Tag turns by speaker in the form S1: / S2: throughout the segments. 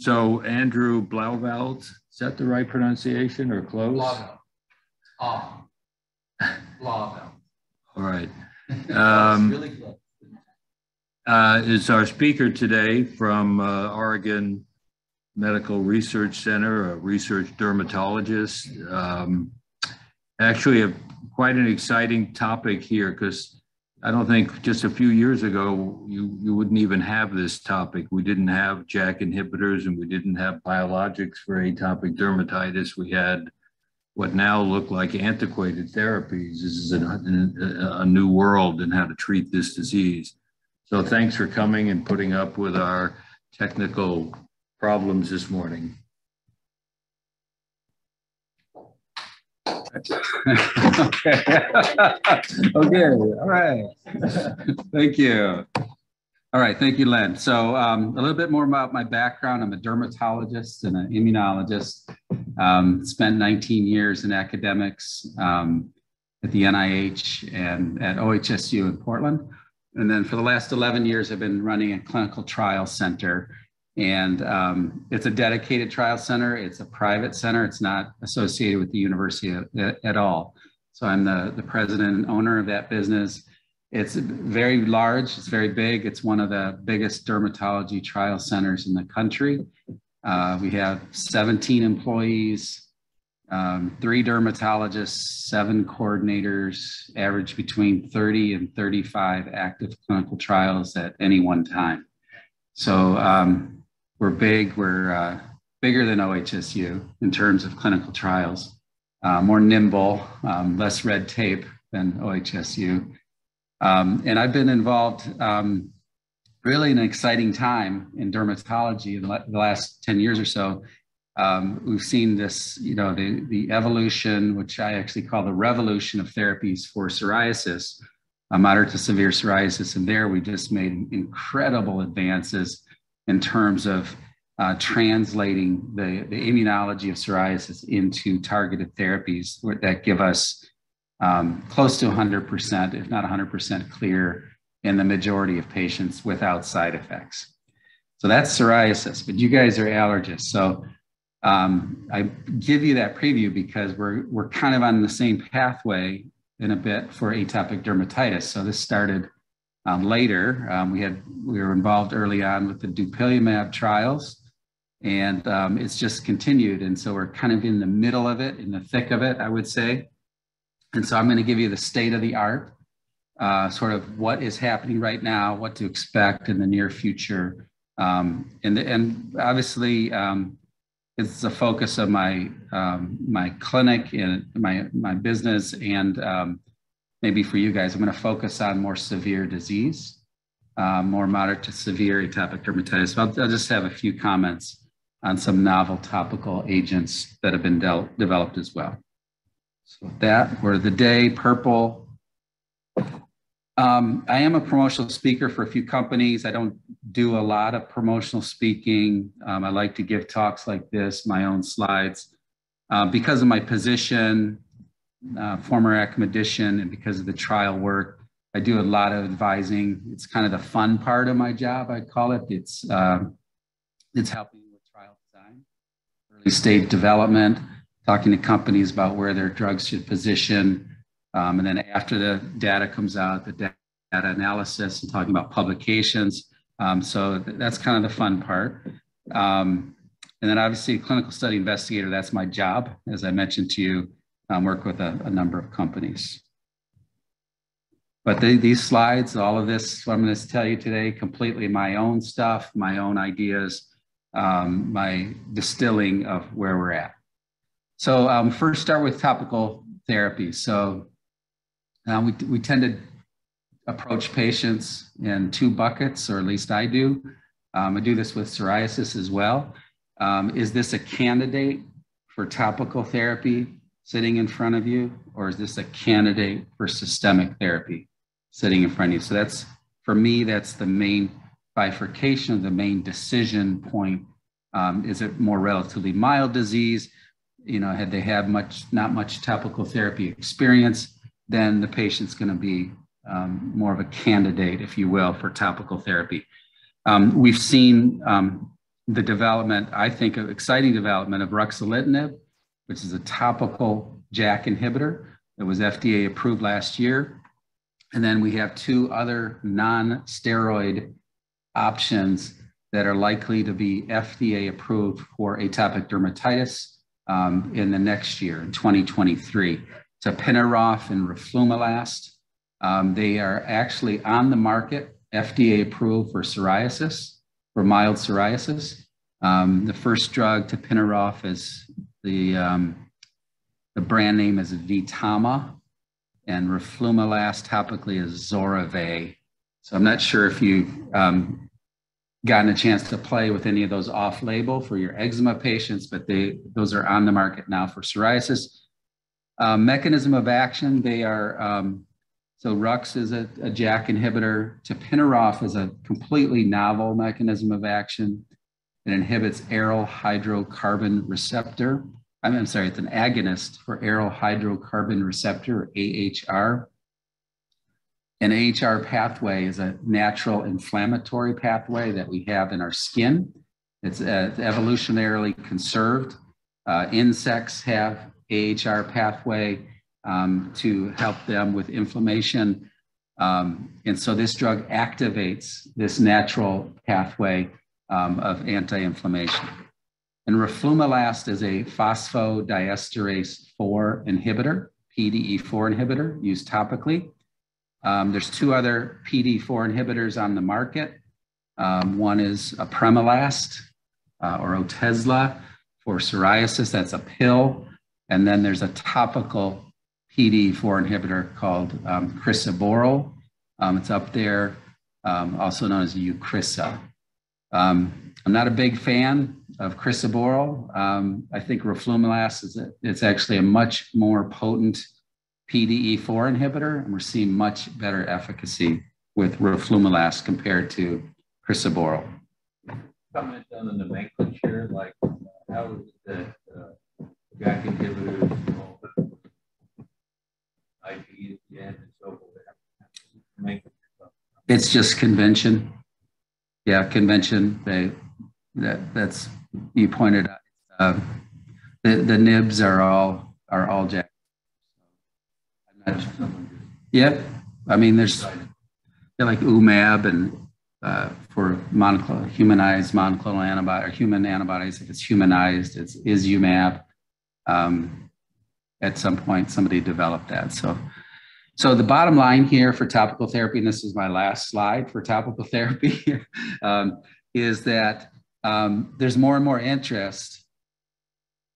S1: So Andrew Blauvelt, is that the right pronunciation or close?
S2: Blauvelt. Ah. Blauvelt.
S1: All right. Um,
S2: really close.
S1: uh, is our speaker today from uh, Oregon Medical Research Center, a research dermatologist. Um, actually, a, quite an exciting topic here because I don't think just a few years ago you, you wouldn't even have this topic. We didn't have JAK inhibitors and we didn't have biologics for atopic dermatitis. We had what now look like antiquated therapies. This is a, a, a new world in how to treat this disease. So thanks for coming and putting up with our technical problems this morning.
S3: okay. okay. All right. Thank you. All right. Thank you, Len. So, um, a little bit more about my background. I'm a dermatologist and an immunologist. Um, spent 19 years in academics um, at the NIH and at OHSU in Portland. And then for the last 11 years, I've been running a clinical trial center. And um, it's a dedicated trial center. It's a private center. It's not associated with the university at, at all. So I'm the, the president and owner of that business. It's very large. It's very big. It's one of the biggest dermatology trial centers in the country. Uh, we have 17 employees, um, three dermatologists, seven coordinators, average between 30 and 35 active clinical trials at any one time. So um, we're big, we're uh, bigger than OHSU in terms of clinical trials, uh, more nimble, um, less red tape than OHSU. Um, and I've been involved um, really an exciting time in dermatology in the last 10 years or so. Um, we've seen this, you know, the, the evolution, which I actually call the revolution of therapies for psoriasis, uh, moderate to severe psoriasis. And there we just made incredible advances in terms of uh, translating the, the immunology of psoriasis into targeted therapies that give us um, close to 100%, if not 100% clear in the majority of patients without side effects. So that's psoriasis, but you guys are allergists. So um, I give you that preview because we're, we're kind of on the same pathway in a bit for atopic dermatitis. So this started um, later. Um, we had we were involved early on with the dupilumab trials, and um, it's just continued. And so we're kind of in the middle of it, in the thick of it, I would say. And so I'm going to give you the state of the art, uh, sort of what is happening right now, what to expect in the near future, um, and and obviously um, it's the focus of my um, my clinic and my my business and maybe for you guys i'm going to focus on more severe disease uh, more moderate to severe atopic dermatitis I'll, I'll, just have a few comments on some novel topical agents that have been developed as well so with that we're the day purple um, I am a promotional speaker for a few companies. I don't do a lot of promotional speaking. Um, I like to give talks like this, my own slides. Uh, because of my position, uh, former academician, and because of the trial work, I do a lot of advising. It's kind of the fun part of my job, I call it. It's, uh, it's helping with trial design, early stage development, talking to companies about where their drugs should position, um, and then after the data comes out, the data analysis and talking about publications. Um, so that's kind of the fun part. Um, and then obviously clinical study investigator, that's my job. As I mentioned to you, I work with a, a number of companies. But they, these slides, all of this, what I'm going to tell you today, completely my own stuff, my own ideas, um, my distilling of where we're at. So um, first start with topical therapy. So uh, we, we tend to approach patients in two buckets, or at least I do. Um, I do this with psoriasis as well. Um, is this a candidate for topical therapy sitting in front of you, or is this a candidate for systemic therapy sitting in front of you? So that's, for me, that's the main bifurcation, of the main decision point. Um, is it more relatively mild disease? You know, had they had much, not much topical therapy experience? then the patient's going to be um, more of a candidate, if you will, for topical therapy. Um, we've seen um, the development, I think, of exciting development of ruxolitinib, which is a topical JAK inhibitor that was FDA approved last year. And then we have two other non-steroid options that are likely to be FDA approved for atopic dermatitis um, in the next year, in 2023. Tapinarof and roflumilast. Um, they are actually on the market, FDA approved for psoriasis, for mild psoriasis. Um, the first drug, tapinarof, is the, um, the brand name is Vtama, and roflumilast topically is Zoryve. So I'm not sure if you've um, gotten a chance to play with any of those off-label for your eczema patients, but they those are on the market now for psoriasis. Uh, mechanism of action, they are, um, so Rux is a, a JAK inhibitor. Tapinarof is a completely novel mechanism of action. It inhibits aryl hydrocarbon receptor. I'm, I'm sorry, it's an agonist for aryl hydrocarbon receptor, AHR. An AHR pathway is a natural inflammatory pathway that we have in our skin. It's uh, evolutionarily conserved. Uh, insects have AHR pathway um, to help them with inflammation. Um, and so this drug activates this natural pathway um, of anti-inflammation. And roflumilast is a phosphodiesterase 4 inhibitor, PDE4 inhibitor used topically. Um, there's two other PDE4 inhibitors on the market. Um, one is apremilast uh, or Otezla for psoriasis. That's a pill. And then there's a topical PDE4 inhibitor called um, crisaborole. Um, it's up there, um, also known as Eucrisa. Um, I'm not a big fan of crisaborole. Um, I think roflumilast is a, it's actually a much more potent PDE4 inhibitor, and we're seeing much better efficacy with roflumilast compared to crisaborole.
S1: Comment on the nomenclature, like how is the uh, JAK inhibitors, IP and so forth?
S3: It's just convention. Yeah, convention. They that that's you pointed out. Uh, the the nibs are all are all JAK. Yep. I mean, there's they're like UMAB and uh, for monoclonal, humanized monoclonal antibody or human antibodies. If it's humanized, it's is UMAB. Um, at some point, somebody developed that. So, so the bottom line here for topical therapy, and this is my last slide for topical therapy, um, is that um, there's more and more interest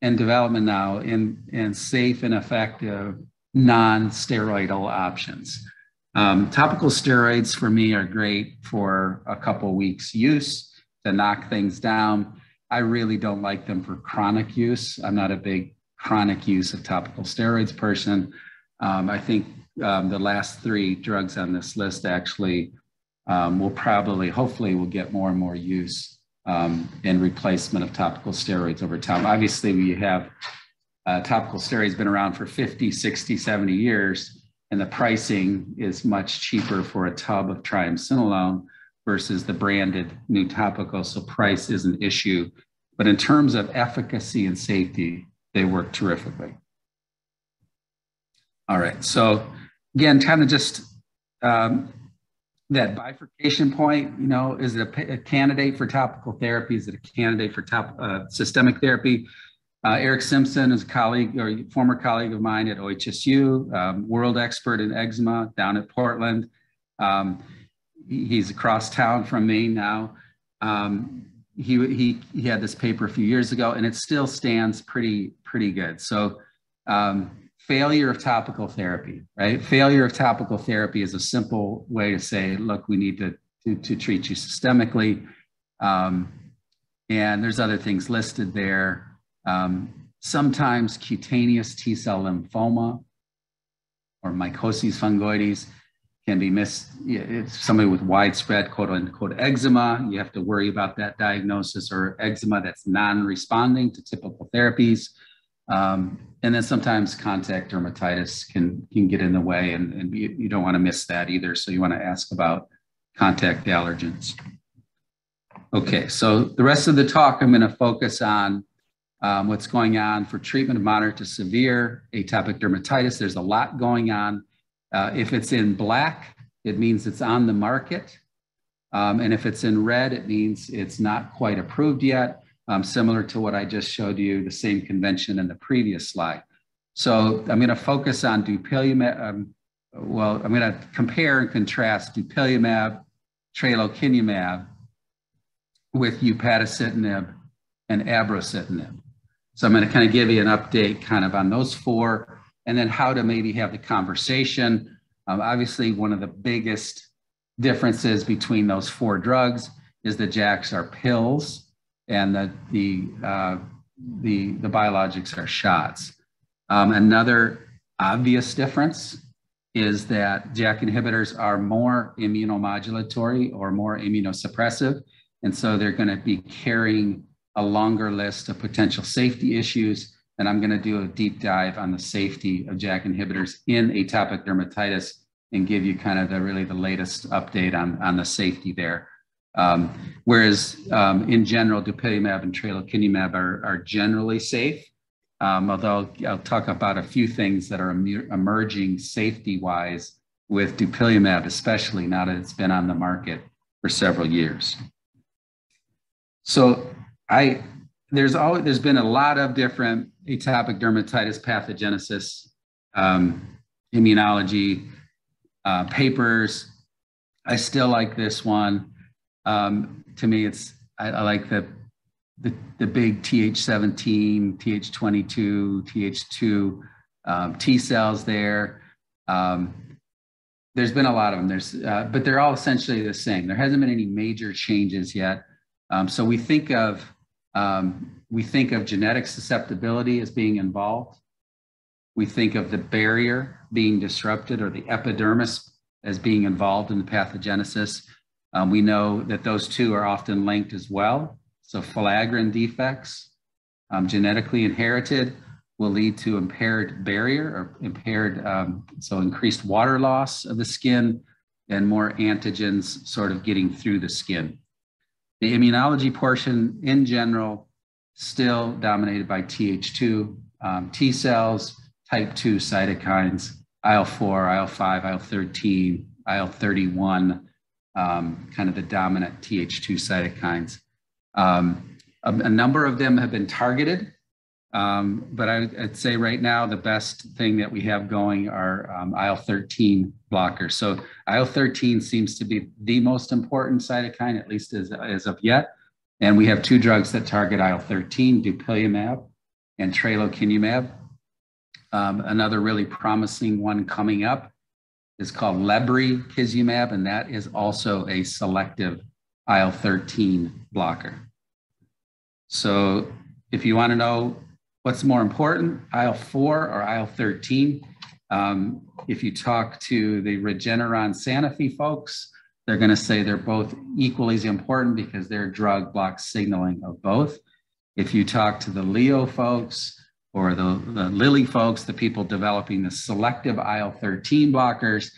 S3: and development now in, in safe and effective non-steroidal options. Um, topical steroids for me are great for a couple weeks use to knock things down. I really don't like them for chronic use. I'm not a big chronic use of topical steroids person. Um, I think um, the last three drugs on this list actually um, will probably, hopefully, will get more and more use um, in replacement of topical steroids over time. Obviously, we have uh, topical steroids been around for 50, 60, 70 years, and the pricing is much cheaper for a tub of triamcinolone versus the branded new topical. So price is an issue. But in terms of efficacy and safety, they work terrifically. All right. So again, kind of just um, that bifurcation point, you know, is it a, a, candidate for topical therapy? Is it a candidate for top uh, systemic therapy? Uh, Eric Simpson is a colleague or former colleague of mine at OHSU, um, world expert in eczema down at Portland. Um, he's across town from me now. Um, he, he, he had this paper a few years ago and it still stands pretty, pretty good. So um, failure of topical therapy, right? Failure of topical therapy is a simple way to say, look, we need to, to, to treat you systemically. Um, and there's other things listed there. Um, sometimes cutaneous T cell lymphoma or mycosis fungoides can be missed. It's somebody with widespread quote unquote eczema. You have to worry about that diagnosis or eczema that's non responding to typical therapies. Um, and then sometimes contact dermatitis can, can get in the way, and, and you, you don't want to miss that either. So you want to ask about contact allergens. Okay, so the rest of the talk, I'm going to focus on um, what's going on for treatment of moderate to severe atopic dermatitis. There's a lot going on. Uh, if it's in black, it means it's on the market. Um, and if it's in red, it means it's not quite approved yet, um, similar to what I just showed you, the same convention in the previous slide. So I'm going to focus on dupilumab. Um, well, I'm going to compare and contrast dupilumab, tralokinumab with upadacitinib and abrocitinib. So I'm going to kind of give you an update kind of on those four and then how to maybe have the conversation. Um, obviously, one of the biggest differences between those four drugs is the JAKs are pills and the, the, uh, the, the biologics are shots. Um, another obvious difference is that JAK inhibitors are more immunomodulatory or more immunosuppressive. And so they're going to be carrying a longer list of potential safety issues. And I'm going to do a deep dive on the safety of JAK inhibitors in atopic dermatitis and give you kind of the really the latest update on, on the safety there. Um, whereas um, in general, dupilumab and tralokinumab are, are generally safe, um, although I'll talk about a few things that are emerging safety-wise with dupilumab, especially now that it's been on the market for several years. So I there's always there's been a lot of different atopic dermatitis pathogenesis, um, immunology, uh, papers. I still like this one. Um, to me, it's I, I like the, the, the big Th17, Th22, Th2 um, T cells there. Um, there's been a lot of them. There's, uh, but they're all essentially the same. There hasn't been any major changes yet. Um, so we think of um, we think of genetic susceptibility as being involved. We think of the barrier being disrupted or the epidermis as being involved in the pathogenesis. Um, we know that those two are often linked as well. So filaggrin defects, um, genetically inherited, will lead to impaired barrier or impaired, um, so increased water loss of the skin and more antigens sort of getting through the skin. The immunology portion in general, still dominated by Th2 um, T cells, type 2 cytokines, IL 4, IL 5, IL 13, IL 31, um, kind of the dominant Th2 cytokines. Um, a, a, number of them have been targeted, um, but I, would say right now the best thing that we have going are um, IL 13 blockers. So IL 13 seems to be the most important cytokine, at least as, as of yet. And we have two drugs that target IL 13, dupilumab and tralokinumab. Um, another really promising one coming up is called lebrikizumab, and that is also a selective IL 13 blocker. So, if you want to know what's more important, IL 4 or IL 13, um, if you talk to the Regeneron Sanofi folks, they're going to say they're both equally as important because their drug blocks signaling of both. If you talk to the Leo folks, or the, the Lilly folks, the people developing the selective IL 13 blockers,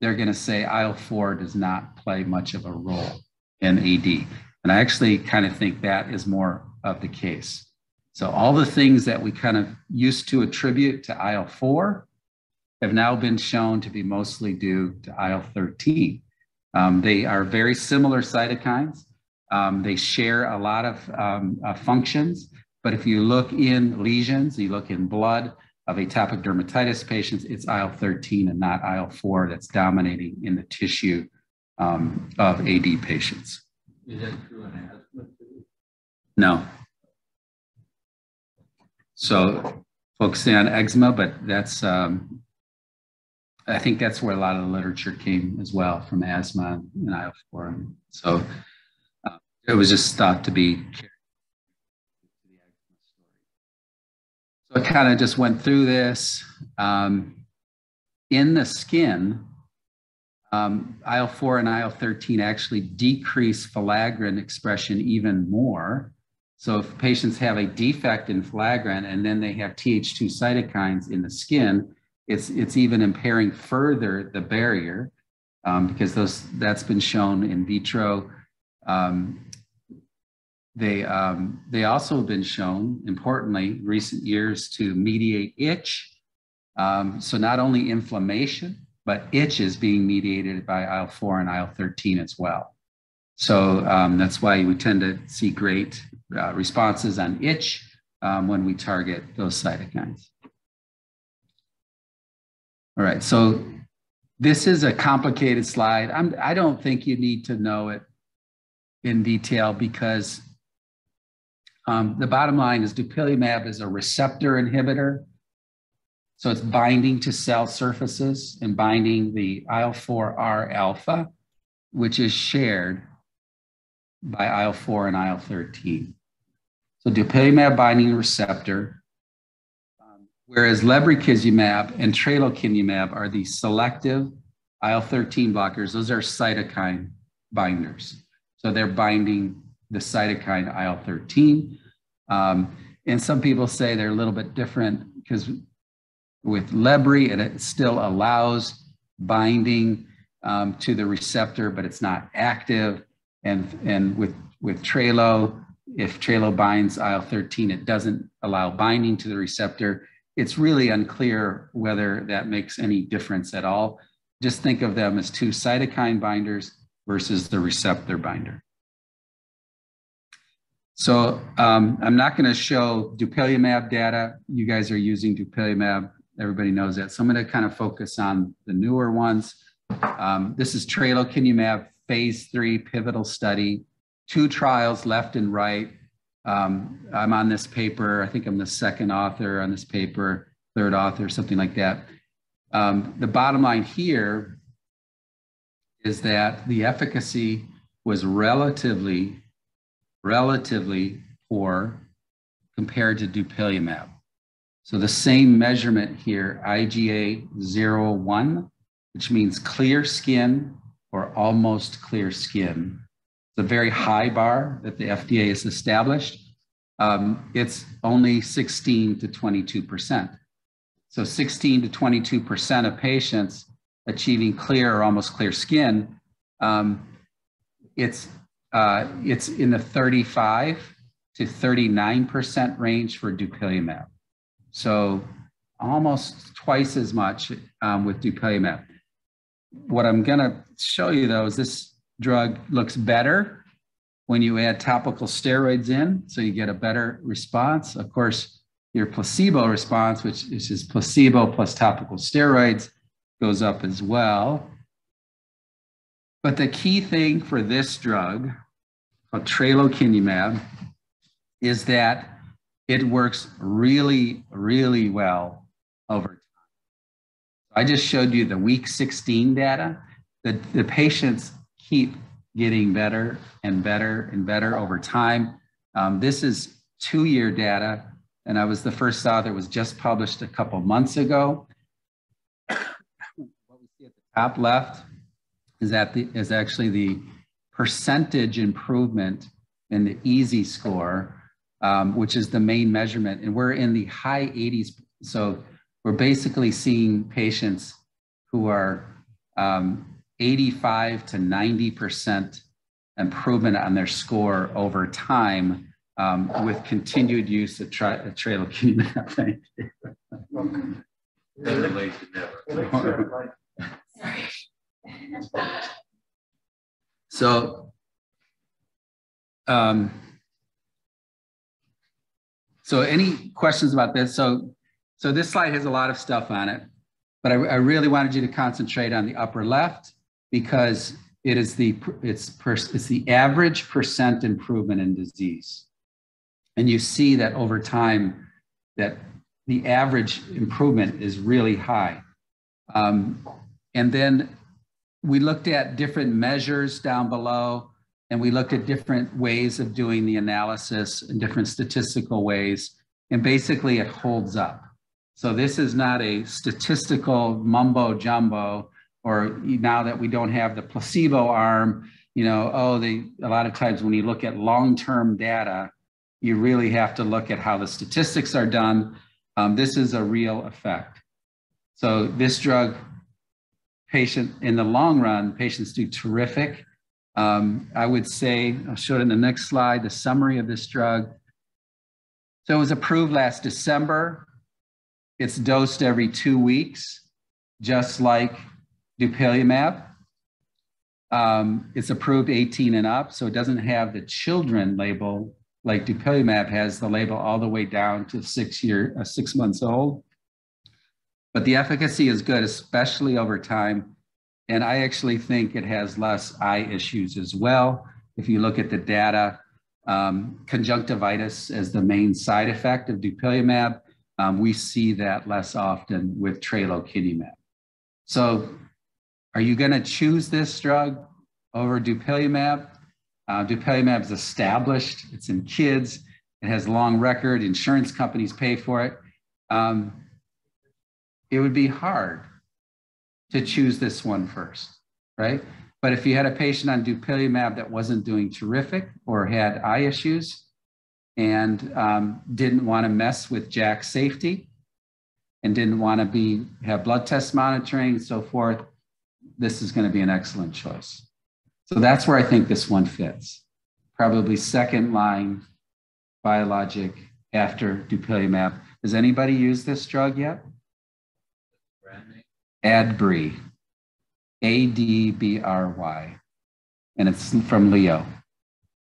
S3: they're going to say IL 4 does not play much of a role in AD. And I actually kind of think that is more of the case. So, all the things that we kind of used to attribute to IL 4 have now been shown to be mostly due to IL 13. Um, they are very similar cytokines. Um, they share a lot of um, uh, functions. But if you look in lesions, you look in blood of atopic dermatitis patients, it's IL 13 and not IL 4 that's dominating in the tissue um, of AD patients.
S2: Is that true in asthma?
S3: No. So focusing on eczema, but that's, um, I think that's where a lot of the literature came as well from asthma and IL 4. So uh, it was just thought to be I kind of just went through this. Um, in the skin, um, IL 4 and IL 13 actually decrease filaggrin expression even more. So if patients have a defect in filaggrin and then they have Th2 cytokines in the skin, it's, it's even impairing further the barrier um, because those, that's been shown in vitro. Um, they, um, they also have been shown, importantly, recent years to mediate itch. Um, so not only inflammation, but itch is being mediated by IL 4 and IL 13 as well. So um, that's why we tend to see great uh, responses on itch um, when we target those cytokines. All right, so this is a complicated slide. I'm, I don't think you need to know it in detail because um, the bottom line is dupilumab is a receptor inhibitor. So it's binding to cell surfaces and binding the IL-4R alpha, which is shared by IL-4 and IL-13. So dupilumab binding receptor, um, whereas lebrikizumab and tralokinumab are the selective IL-13 blockers. Those are cytokine binders. So they're binding the cytokine IL-13. Um, and some people say they're a little bit different because with Lebri, it still allows binding um, to the receptor, but it's not active. And, and with, with Tralo, if Tralo binds IL-13, it doesn't allow binding to the receptor. It's really unclear whether that makes any difference at all. Just think of them as two cytokine binders versus the receptor binder. So um, I'm not going to show dupilumab data. You guys are using dupilumab. Everybody knows that. So I'm going to kind of focus on the newer ones. Um, this is tralokinumab phase three pivotal study, two trials left and right. Um, I'm on this paper. I think I'm the second author on this paper, third author, something like that. Um, the bottom line here is that the efficacy was relatively relatively poor compared to dupilumab. So the same measurement here, IGA 01, which means clear skin or almost clear skin. It's a very high bar that the FDA has established. Um, it's only 16 to 22%. So 16 to 22% of patients achieving clear or almost clear skin, um, it's uh, it's in the 35 to 39% range for dupilumab. So almost twice as much um, with dupilumab. What I'm gonna show you though is this drug looks better when you add topical steroids in, so you get a better response. Of course, your placebo response, which is placebo plus topical steroids, goes up as well. But the key thing for this drug called tralokinumab is that it works really, really well over time. I just showed you the week 16 data. The, the patients keep getting better and better and better over time. Um, this is two year data, and I was the first author, it was just published a couple months ago. what we see at the top left is, that the, is actually the percentage improvement in the EASI score, um, which is the main measurement. And we're in the high 80s. So we're basically seeing patients who are um, 85 to 90% improvement on their score over time um, with continued use of tri- tralokinumab.
S1: Better late than never.
S4: Sorry.
S3: So, um, so any questions about this? So, so this slide has a lot of stuff on it, but I, I really wanted you to concentrate on the upper left because it is the it's per, it's the average percent improvement in disease, and you see that over time that the average improvement is really high. Um, and then we looked at different measures down below and we looked at different ways of doing the analysis and different statistical ways and basically it holds up. So this is not a statistical mumbo jumbo or now that we don't have the placebo arm you know oh they a lot of times when you look at long-term data you really have to look at how the statistics are done. Um, this is a real effect. So this drug patient in the long run, patients do terrific. Um, I would say, I'll show it in the next slide, the summary of this drug. So it was approved last December. It's dosed every two weeks, just like dupilumab. Um, it's approved 18 and up, so it doesn't have the children label like dupilumab has the label all the way down to six year, uh, six months old. But the efficacy is good, especially over time. And I actually think it has less eye issues as well. If you look at the data, um, conjunctivitis as the main side effect of dupilumab, um, we see that less often with tralokinumab. So are you going to choose this drug over dupilumab? Uh, dupilumab is established. It's in kids. It has long record. Insurance companies pay for it. Um, it would be hard to choose this one first, right? But if you had a patient on dupilumab that wasn't doing terrific or had eye issues and um, didn't want to mess with JAK safety and didn't want to be have blood test monitoring and so forth, this is going to be an excellent choice. So that's where I think this one fits. Probably second line biologic after dupilumab. Has anybody used this drug yet? Adbry. A D B R Y. And it's from Leo.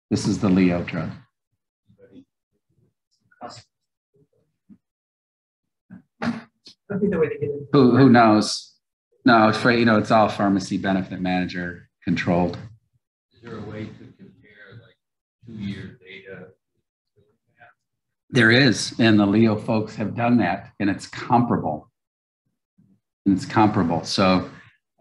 S3: This is the Leo drug. Who, who knows? No, it's for, you know, it's all pharmacy benefit manager controlled.
S2: Is there a way to compare like two-year data?
S3: There is, and the Leo folks have done that, and it's comparable. And it's comparable. So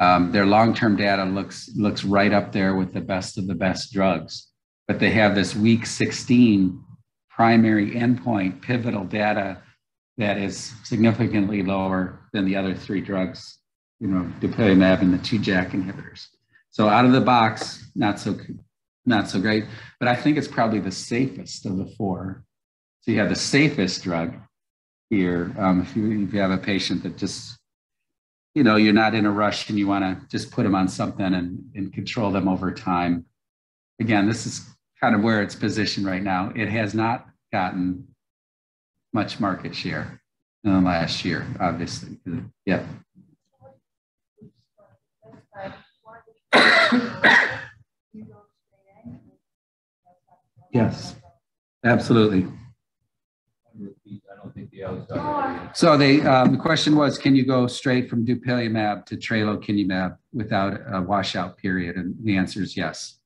S3: um, their long-term data looks looks right up there with the best of the best drugs, but they have this week 16 primary endpoint pivotal data that is significantly lower than the other three drugs, you know, dupilumab and the two JAK inhibitors. So out of the box, not so not so great, but I think it's probably the safest of the four. So you have the safest drug here. Um, if, you, if you have a patient that just you know, you're not in a rush and you want to just put them on something and, and control them over time. Again, this is kind of where it's positioned right now. It has not gotten much market share in the last year, obviously. Yeah. yes, absolutely.
S2: Think the.
S3: So they, um, the question was, can you go straight from dupilumab to tralokinumab without a washout period? And the answer is yes.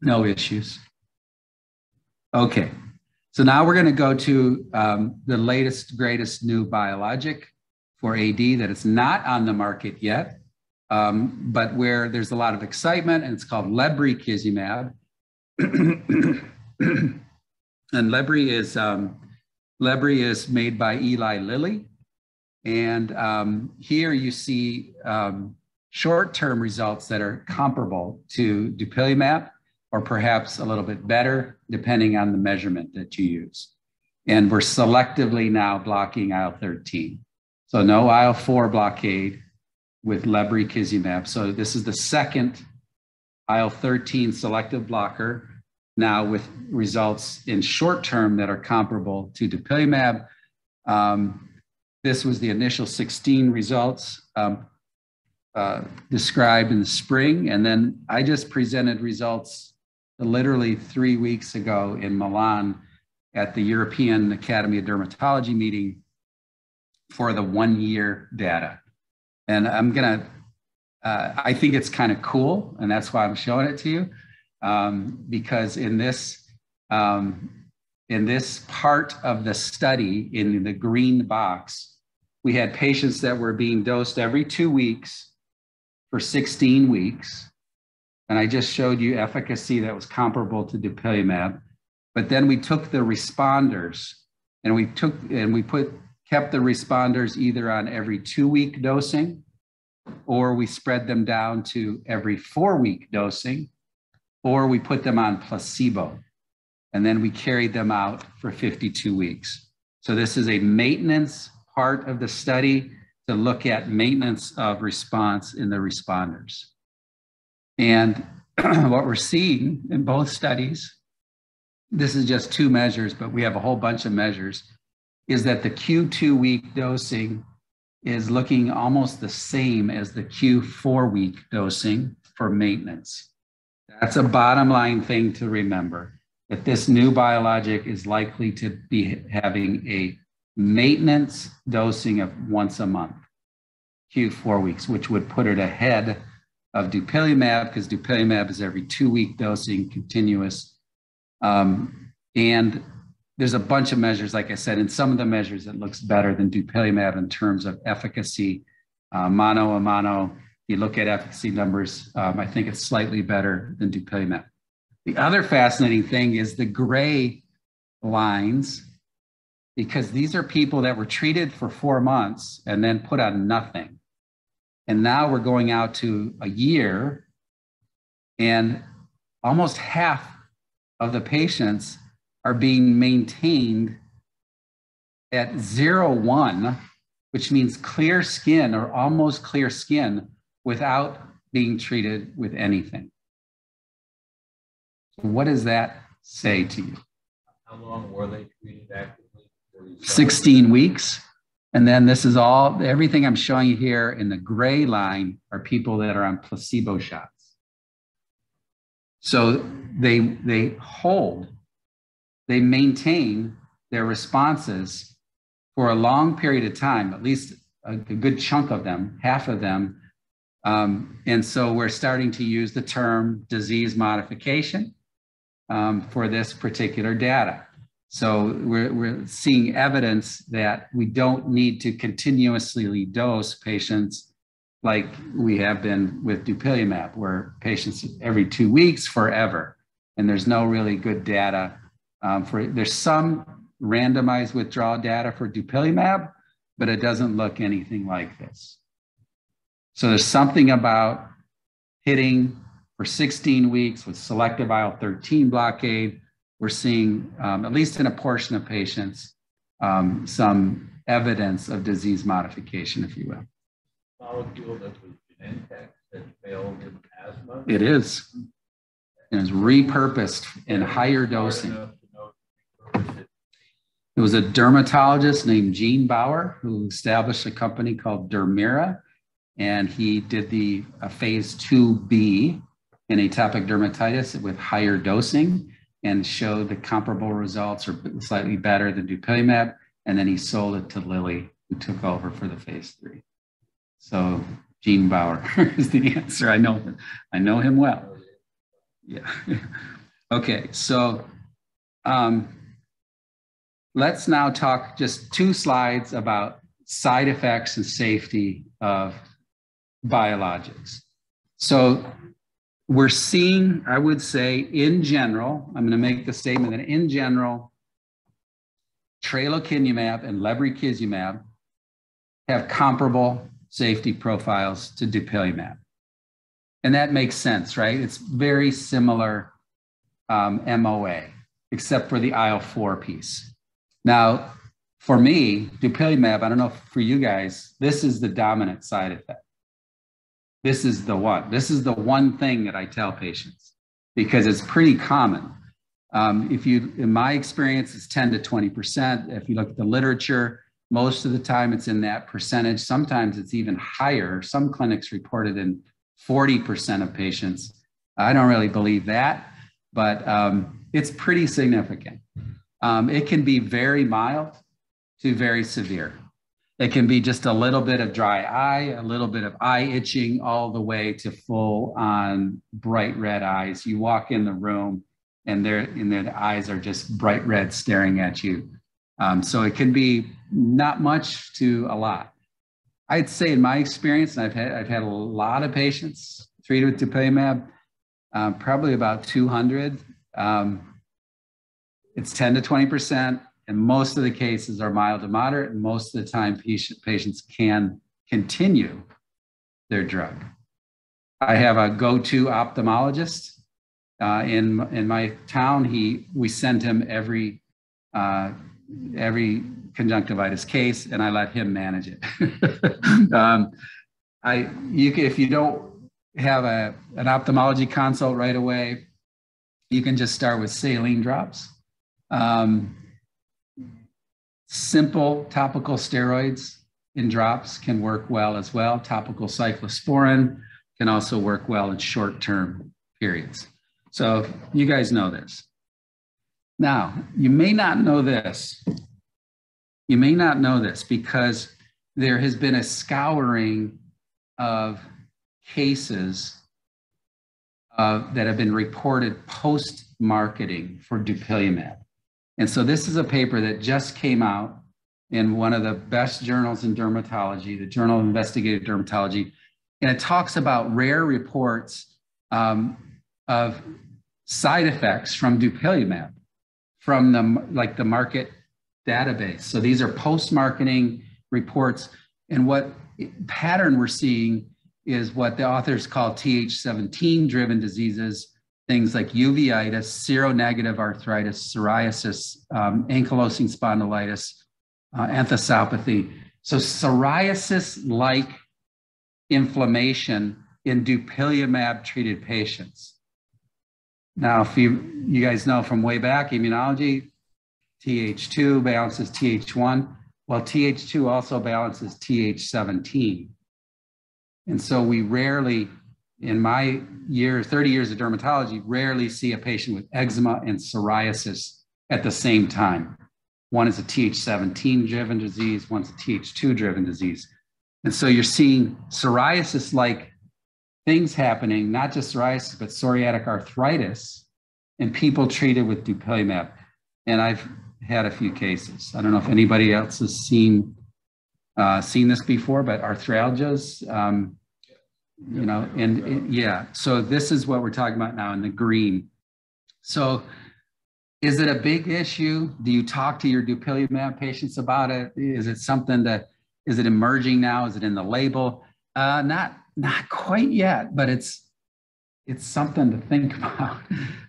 S3: No issues. Okay, so now we're going to go to um, the latest, greatest new biologic for AD that is not on the market yet, um, but where there's a lot of excitement, and it's called lebrikizumab. and lebri is um, Lebri is made by Eli Lilly. And um, here you see um, short-term results that are comparable to dupilumab or perhaps a little bit better, depending on the measurement that you use. And we're selectively now blocking IL-13. So no IL-4 blockade with lebrikizumab. So this is the second IL-13 selective blocker now with results in short term that are comparable to dupilumab. Um, this was the initial 16 results um, uh, described in the spring. And then I just presented results literally three weeks ago in Milan at the European Academy of Dermatology meeting for the one year data. And I'm going to, uh, I think it's kind of cool, and that's why I'm showing it to you um, because in this um, in this part of the study in the green box, we had patients that were being dosed every two weeks for 16 weeks. And I just showed you efficacy that was comparable to dupilumab. But then we took the responders and we took and we put kept the responders either on every two week dosing or we spread them down to every four week dosing or we put them on placebo and then we carried them out for 52 weeks. So this is a maintenance part of the study to look at maintenance of response in the responders. And what we're seeing in both studies, this is just two measures, but we have a whole bunch of measures, is that the Q2 week dosing is looking almost the same as the Q4 week dosing for maintenance. That's a bottom line thing to remember that this new biologic is likely to be having a maintenance dosing of once a month, Q4 weeks, which would put it ahead of dupilumab because dupilumab is every two week dosing continuous. Um, and there's a bunch of measures, like I said, in some of the measures it looks better than dupilumab in terms of efficacy, uh, mono a mono. You look at efficacy numbers, um, I think it's slightly better than dupilumab. The other fascinating thing is the gray lines, because these are people that were treated for four months and then put on nothing. And now we're going out to a year, and almost half of the patients are being maintained at zero one, which means clear skin or almost clear skin without being treated with anything. What does that say to you?
S2: How long were they treated actively?
S3: 16 weeks. And then this is all, everything I'm showing you here in the gray line are people that are on placebo shots. So they, they hold, they maintain their responses for a long period of time, at least a, a good chunk of them, half of them. Um, and so we're starting to use the term disease modification um, for this particular data. So we're, we're seeing evidence that we don't need to continuously dose patients like we have been with dupilumab, where patients every two weeks forever. And there's no really good data um, for, there's some randomized withdrawal data for dupilumab, but it doesn't look anything like this. So there's something about hitting for 16 weeks with selective IL 13 blockade we're seeing, um, at least in a portion of patients, um, some evidence of disease modification, if you will.
S2: Molecule that was Genentech that failed in asthma.
S3: It is. And it's repurposed in higher dosing. It was a dermatologist named Gene Bauer who established a company called Dermira, and he did the phase 2B in atopic dermatitis with higher dosing and showed the comparable results or slightly better than dupilumab. And then he sold it to Lilly, who took over for the phase three. So Gene Bauer is the answer. I know, him I know him well. Yeah. okay, so um, let's now talk just two slides about side effects and safety of biologics. So we're seeing, I would say, in general, I'm going to make the statement that in general, tralokinumab and lebrikizumab have comparable safety profiles to dupilumab. And that makes sense, right? It's very similar um, MOA, except for the IL-4 piece. Now, for me, dupilumab, I don't know for you guys, this is the dominant side effect this is the one. This is the one thing that I tell patients because it's pretty common. Um, if you, in my experience, it's 10 to 20%. If you look at the literature, most of the time it's in that percentage. Sometimes it's even higher. Some clinics reported in 40% of patients. I don't really believe that, but um, it's pretty significant. Um, it can be very mild to very severe. It can be just a little bit of dry eye, a little bit of eye itching, all the way to full on bright red eyes. You walk in the room and their and their eyes are just bright red staring at you. Um, so it can be not much to a lot. I'd say in my experience, and I've had I've had a lot of patients treated with dupilumab, um, probably about 200. Um, it's 10 to 20 percent and most of the cases are mild to moderate, and most of the time patient, patients can continue their drug. I have a go-to ophthalmologist uh, in in my town. He we send him every uh, every conjunctivitis case, and I let him manage it. um, I you can, if you don't have a, an ophthalmology consult right away, you can just start with saline drops. Um, simple topical steroids in drops can work well as well. Topical cyclosporin can also work well in short term periods. So you guys know this. Now, you may not know this. You may not know this because there has been a scouring of cases uh, that have been reported post marketing for dupilumab. And so this is a paper that just came out in one of the best journals in dermatology, the Journal of Investigative Dermatology. And it talks about rare reports um, of side effects from dupilumab from the like the market database. So these are post-marketing reports. And what pattern we're seeing is what the authors call Th17 driven diseases, things like uveitis, seronegative arthritis, psoriasis, um, ankylosing spondylitis, uh, enthesopathy. So psoriasis like inflammation in dupilumab treated patients. Now, if you, you guys know from way back, immunology, Th2 balances Th1. Well, Th2 also balances Th17. And so we rarely, in my year, 30 years of dermatology, rarely see a patient with eczema and psoriasis at the same time. One is a Th17 driven disease, one's a Th2 driven disease. And so you're seeing psoriasis like things happening, not just psoriasis, but psoriatic arthritis in people treated with dupilumab. And I've had a few cases. I don't know if anybody else has seen uh, seen this before, but arthralgias, um, you know, and, yeah. So this is what we're talking about now in the green. So is it a big issue? Do you talk to your dupilumab patients about it? Is it something that is it emerging now? Is it in the label? Uh, not not quite yet, but it's it's something to think about.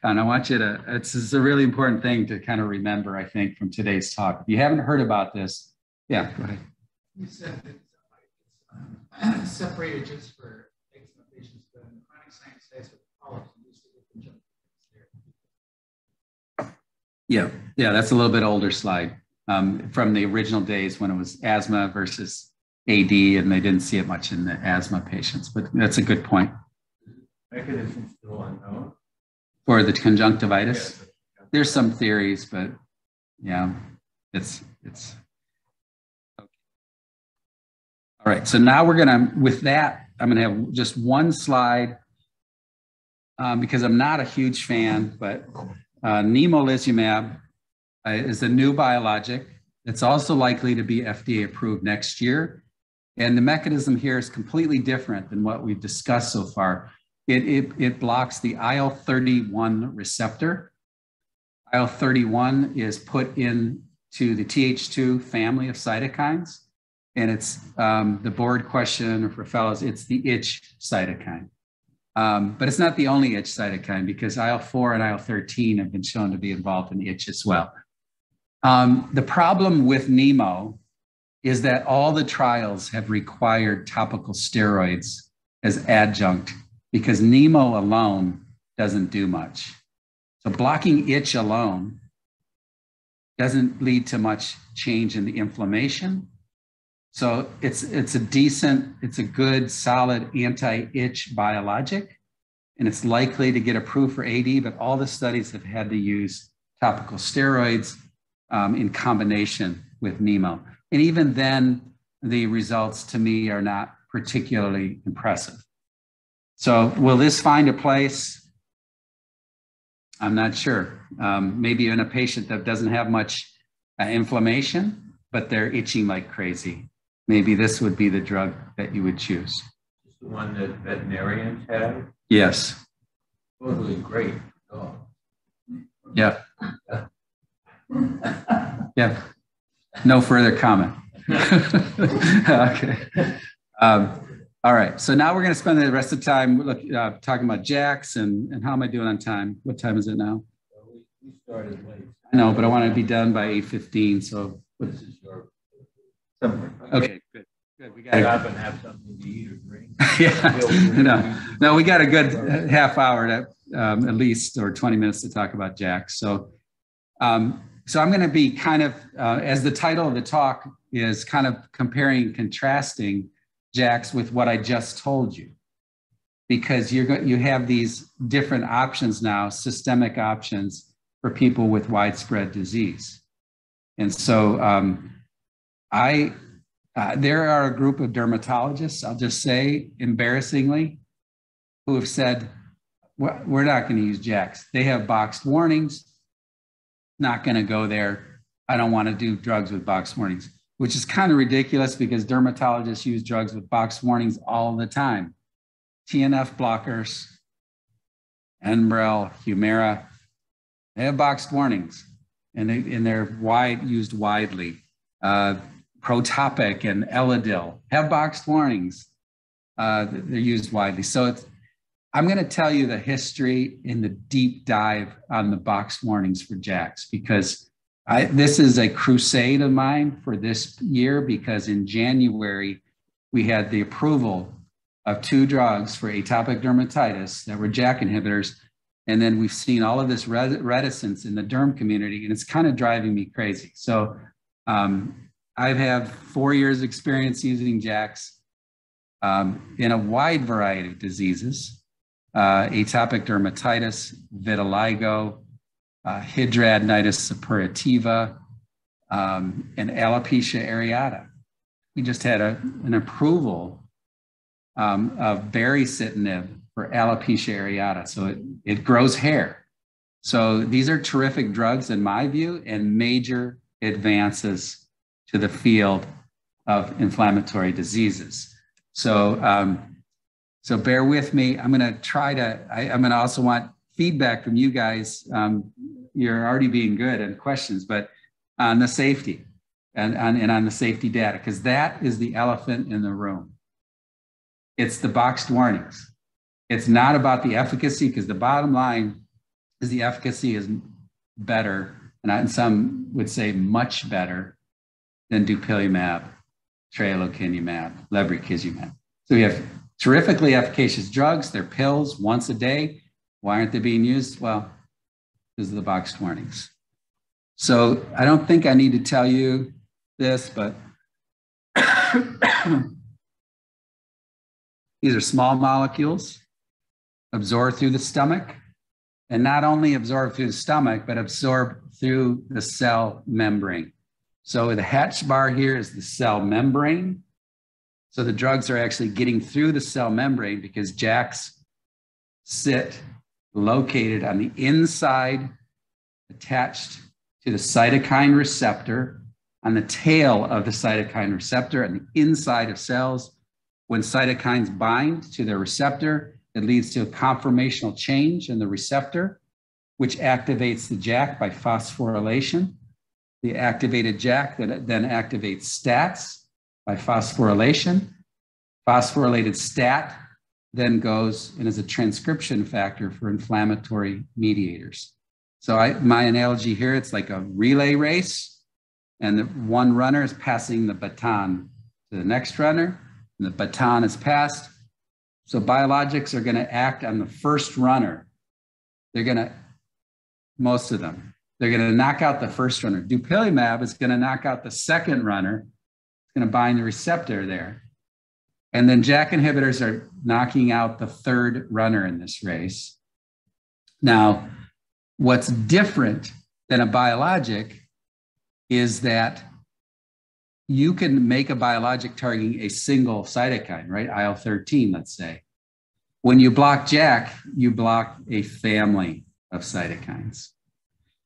S3: And I want you to, it's, it's a really important thing to kind of remember, I think, from today's talk. If you haven't heard about this, yeah, go ahead.
S4: You said that um, separated just for eczema patients, but in chronic sinusitis with polyps, you used to get conjunctivitis
S3: Yeah, yeah, that's a little bit older slide um, from the original days when it was asthma versus AD, and they didn't see it much in the asthma patients. But that's a good point.
S2: Mechanism still unknown.
S3: For the conjunctivitis,
S2: Yes.
S3: there's some theories, but yeah, it's it's. All right, so now we're gonna, with that, I'm gonna have just one slide um, because I'm not a huge fan, but uh, nemolizumab uh, is a new biologic. It's also likely to be FDA approved next year. And the mechanism here is completely different than what we've discussed so far. It, it, it blocks the IL 31 receptor. IL 31 is put into the Th2 family of cytokines. And it's um, the board question for fellows, it's the itch cytokine. Um, but it's not the only itch cytokine because IL 4 and IL 13 have been shown to be involved in itch as well. Um, the problem with Nemo is that all the trials have required topical steroids as adjunct because Nemo alone doesn't do much. So blocking itch alone doesn't lead to much change in the inflammation. So it's it's a decent, it's a good, solid anti-itch biologic, and it's likely to get approved for AD. But all the studies have had to use topical steroids um, in combination with Nemo, and even then, the results to me are not particularly impressive. So, will this find a place? I'm not sure. Um, maybe in a patient that doesn't have much uh, inflammation, but they're itching like crazy. Maybe this would be the drug that you would choose.
S2: It's the one that veterinarians have.
S3: Yes.
S2: Totally great dog.
S3: Yeah. Yeah. No further comment. okay. Um, all right. So now we're going to spend the rest of the time look, uh, talking about JAKs and, and how am I doing on time? What time is it now?
S2: We started late.
S3: I know, but I want to be done by 8.15. So,
S2: This is your.
S3: Okay, good. Good. We got
S2: Stop and have something to eat or drink.
S3: yeah, no, no, we got a good half hour to, um, at least, or 20 minutes to talk about JAK. So, um, so I'm going to be kind of, uh, as the title of the talk is kind of comparing, contrasting JAK's with what I just told you, because you're going you have these different options now, systemic options for people with widespread disease, and so um, I uh, there are a group of dermatologists, I'll just say embarrassingly, who have said, we're not going to use JAKs. They have boxed warnings, not going to go there. I don't want to do drugs with boxed warnings, which is kind of ridiculous because dermatologists use drugs with boxed warnings all the time. TNF blockers, Enbrel, Humira, they have boxed warnings and, they, and they're wide, used widely. Uh, Protopic and Elidel have boxed warnings. Uh, they're used widely. So I'm going to tell you the history in the deep dive on the boxed warnings for JAKs because I, this is a crusade of mine for this year because in January we had the approval of two drugs for atopic dermatitis that were JAK inhibitors. And then we've seen all of this reticence in the derm community, and it's kind of driving me crazy. So um, I've had four years experience using JAKs um, in a wide variety of diseases, uh, atopic dermatitis, vitiligo, uh, hidradenitis suppurativa, um, and alopecia areata. We just had a, an approval um, of baricitinib for alopecia areata. So it, it grows hair. So these are terrific drugs in my view and major advances to the field of inflammatory diseases. So, um, so bear with me. I'm going to try to, I, am going to also want feedback from you guys. Um, you're already being good and questions, but on the safety and, and, and on the safety data, because that is the elephant in the room. It's the boxed warnings. It's not about the efficacy, because the bottom line is the efficacy is better, and some would say much better than dupilumab, tralokinumab, lebrikizumab. So we have terrifically efficacious drugs. They're pills once a day. Why aren't they being used? Well, because of the boxed warnings. So I don't think I need to tell you this, but these are small molecules absorbed through the stomach and not only absorb through the stomach, but absorb through the cell membrane. So the hatch bar here is the cell membrane. So the drugs are actually getting through the cell membrane because JAKs sit located on the inside, attached to the cytokine receptor, on the tail of the cytokine receptor, and the inside of cells. When cytokines bind to their receptor, it leads to a conformational change in the receptor, which activates the JAK by phosphorylation the activated JAK that then activates STATs by phosphorylation. Phosphorylated STAT then goes and is a transcription factor for inflammatory mediators. So I, my analogy here, it's like a relay race, and the one runner is passing the baton to the next runner, and the baton is passed. So biologics are going to act on the first runner. They're going to, most of them, they're going to knock out the first runner. Dupilumab is going to knock out the second runner. It's going to bind the receptor there. And then JAK inhibitors are knocking out the third runner in this race. Now, what's different than a biologic is that you can make a biologic targeting a single cytokine, right? IL 13, let's say. When you block JAK, you block a family of cytokines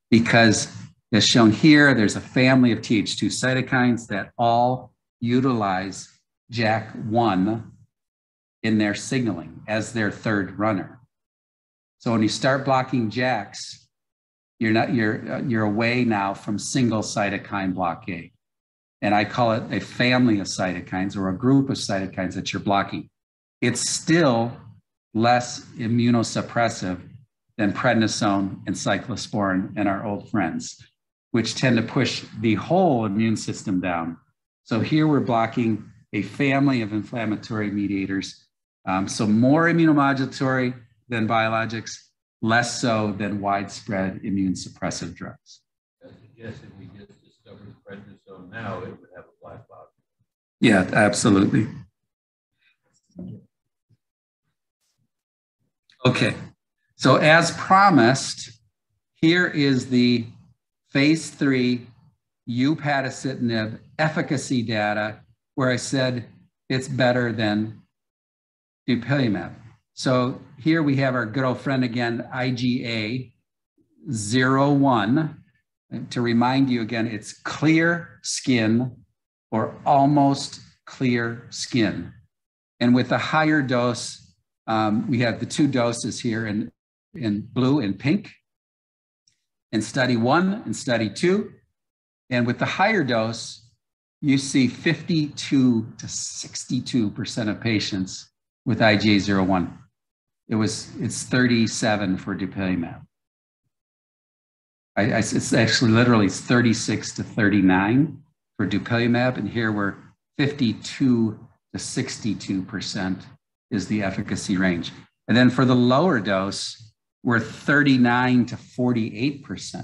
S3: because as shown here, there's a family of Th2 cytokines that all utilize JAK1 in their signaling as their third runner. So when you start blocking JAKs, you're not you're you're away now from single cytokine blockade. And I call it a family of cytokines or a group of cytokines that you're blocking. It's still less immunosuppressive than prednisone and cyclosporin and our old friends, which tend to push the whole immune system down. So here we're blocking a family of inflammatory mediators Um, so more immunomodulatory than biologics, less so than widespread immune suppressive drugs.
S2: That suggested we just discovered prednisone now, it would have a black box.
S3: Yeah, absolutely. Okay, so as promised, here is the phase three upadacitinib efficacy data where I said it's better than dupilumab. So here we have our good old friend again, IGA 01. And to remind you again, it's clear skin or almost clear skin. And with the higher dose, um, we have the two doses here in, in blue and pink. In study one and study two. And with the higher dose, you see 52 to 62% of patients with IGA 01. It was, it's 37 for dupilumab. I, I, it's actually literally 36 to 39 for dupilumab, and here we're 52 to 62% is the efficacy range. And then for the lower dose, we're 39 to 48%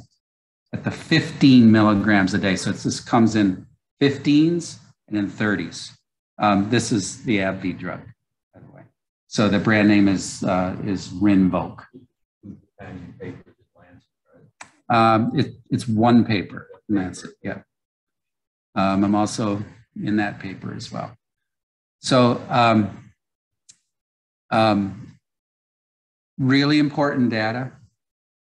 S3: at the 15 milligrams a day. So this comes in 15s and in 30s. Um, this is the AbbVie drug, by the way. So the brand name is uh, is Rinvoq. Um, it, it's one paper, and that's it. Yeah. Um, I'm also in that paper as well. So, um, um, really important data,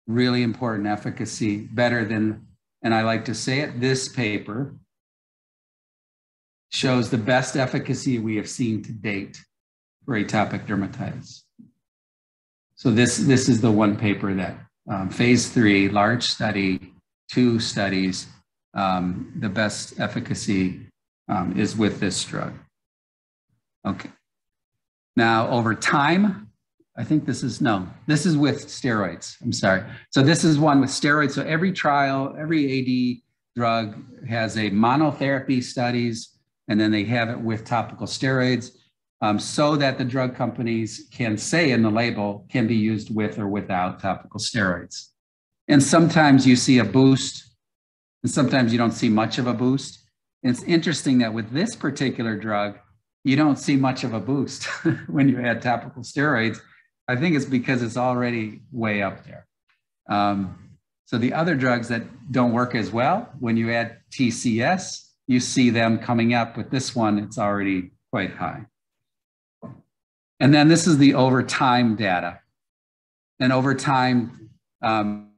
S3: really important efficacy, better than, and I like to say it, this paper shows the best efficacy we have seen to date for atopic dermatitis. So this, this is the one paper that um, phase three, large study, two studies, um, the best efficacy um, is with this drug. Okay. Now, over time, I think this is no, this is with steroids. I'm sorry. So, this is one with steroids. So, every trial, every AD drug has a monotherapy studies, and then they have it with topical steroids um, so that the drug companies can say in the label can be used with or without topical steroids. And sometimes you see a boost, and sometimes you don't see much of a boost. It's interesting that with this particular drug, you don't see much of a boost when you add topical steroids. I think it's because it's already way up there. Um, so the other drugs that don't work as well, when you add TCS, you see them coming up. With this one, it's already quite high. And then this is the over time data. And over time, um,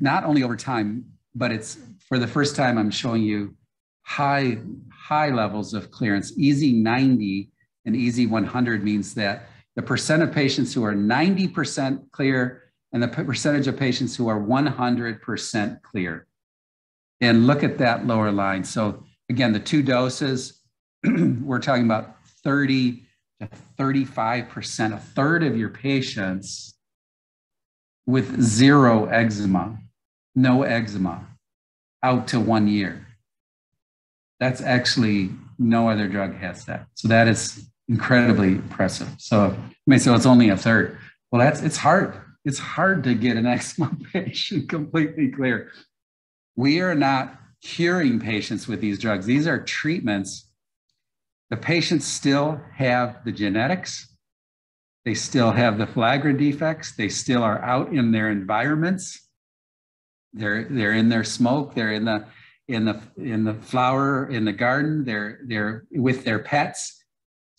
S3: not only over time, but it's for the first time, I'm showing you high, high levels of clearance. EASI 90 and EASI 100 means that the percent of patients who are 90% clear and the percentage of patients who are 100% clear. And look at that lower line. So again, the two doses, we're talking about 30 to 35%, a third of your patients with zero eczema, no eczema, out to one year. That's actually no other drug has that. So that is incredibly impressive. So I may say well, it's only a third. Well, that's it's hard. It's hard to get an eczema patient completely clear. We are not curing patients with these drugs. These are treatments the patients still have the genetics. They still have the filaggrin defects. They still are out in their environments. They're, they're in their smoke. They're in the, in the, in the flower, in the garden. They're, they're with their pets.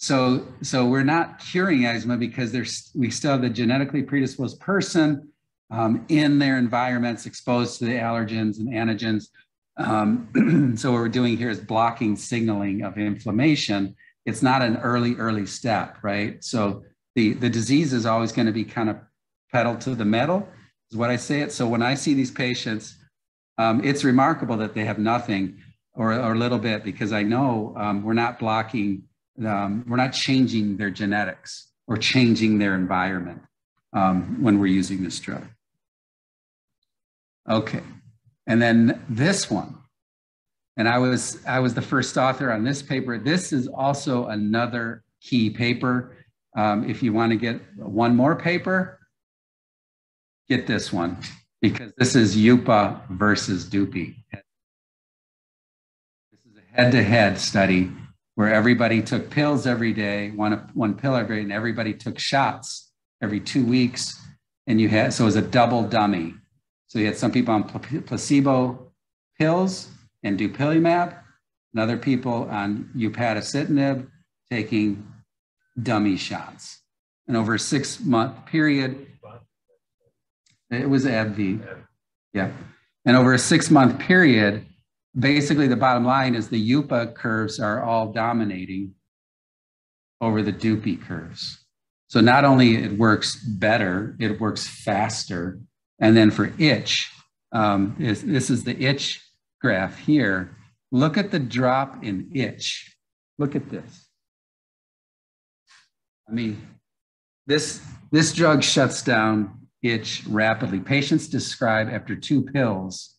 S3: So, so we're not curing asthma because there's, we still have the genetically predisposed person um, in their environments exposed to the allergens and antigens. Um, so what we're doing here is blocking signaling of inflammation. It's not an early, early step, right? So the, the disease is always going to be kind of pedal to the metal, is what I say it. So when I see these patients, um, it's remarkable that they have nothing or, or a little bit because I know um, we're not blocking, um, we're not changing their genetics or changing their environment um, when we're using this drug. Okay. And then this one, and I was I was the first author on this paper. This is also another key paper. Um, if you want to get one more paper, get this one because this is UPA versus DUPI. This is a head-to-head study where everybody took pills every day, one, one pill every day, and everybody took shots every two weeks. And you had, so it was a double dummy. So you had some people on placebo pills and dupilumab, and other people on upadacitinib taking dummy shots. And over a six month period, it was AbbVie. Yeah. And over a six month period, basically the bottom line is the UPA curves are all dominating over the DUPI curves. So not only it works better, it works faster. And then for itch, um, is, this is the itch graph here. Look at the drop in itch. Look at this. I mean, this, this drug shuts down itch rapidly. Patients describe after two pills,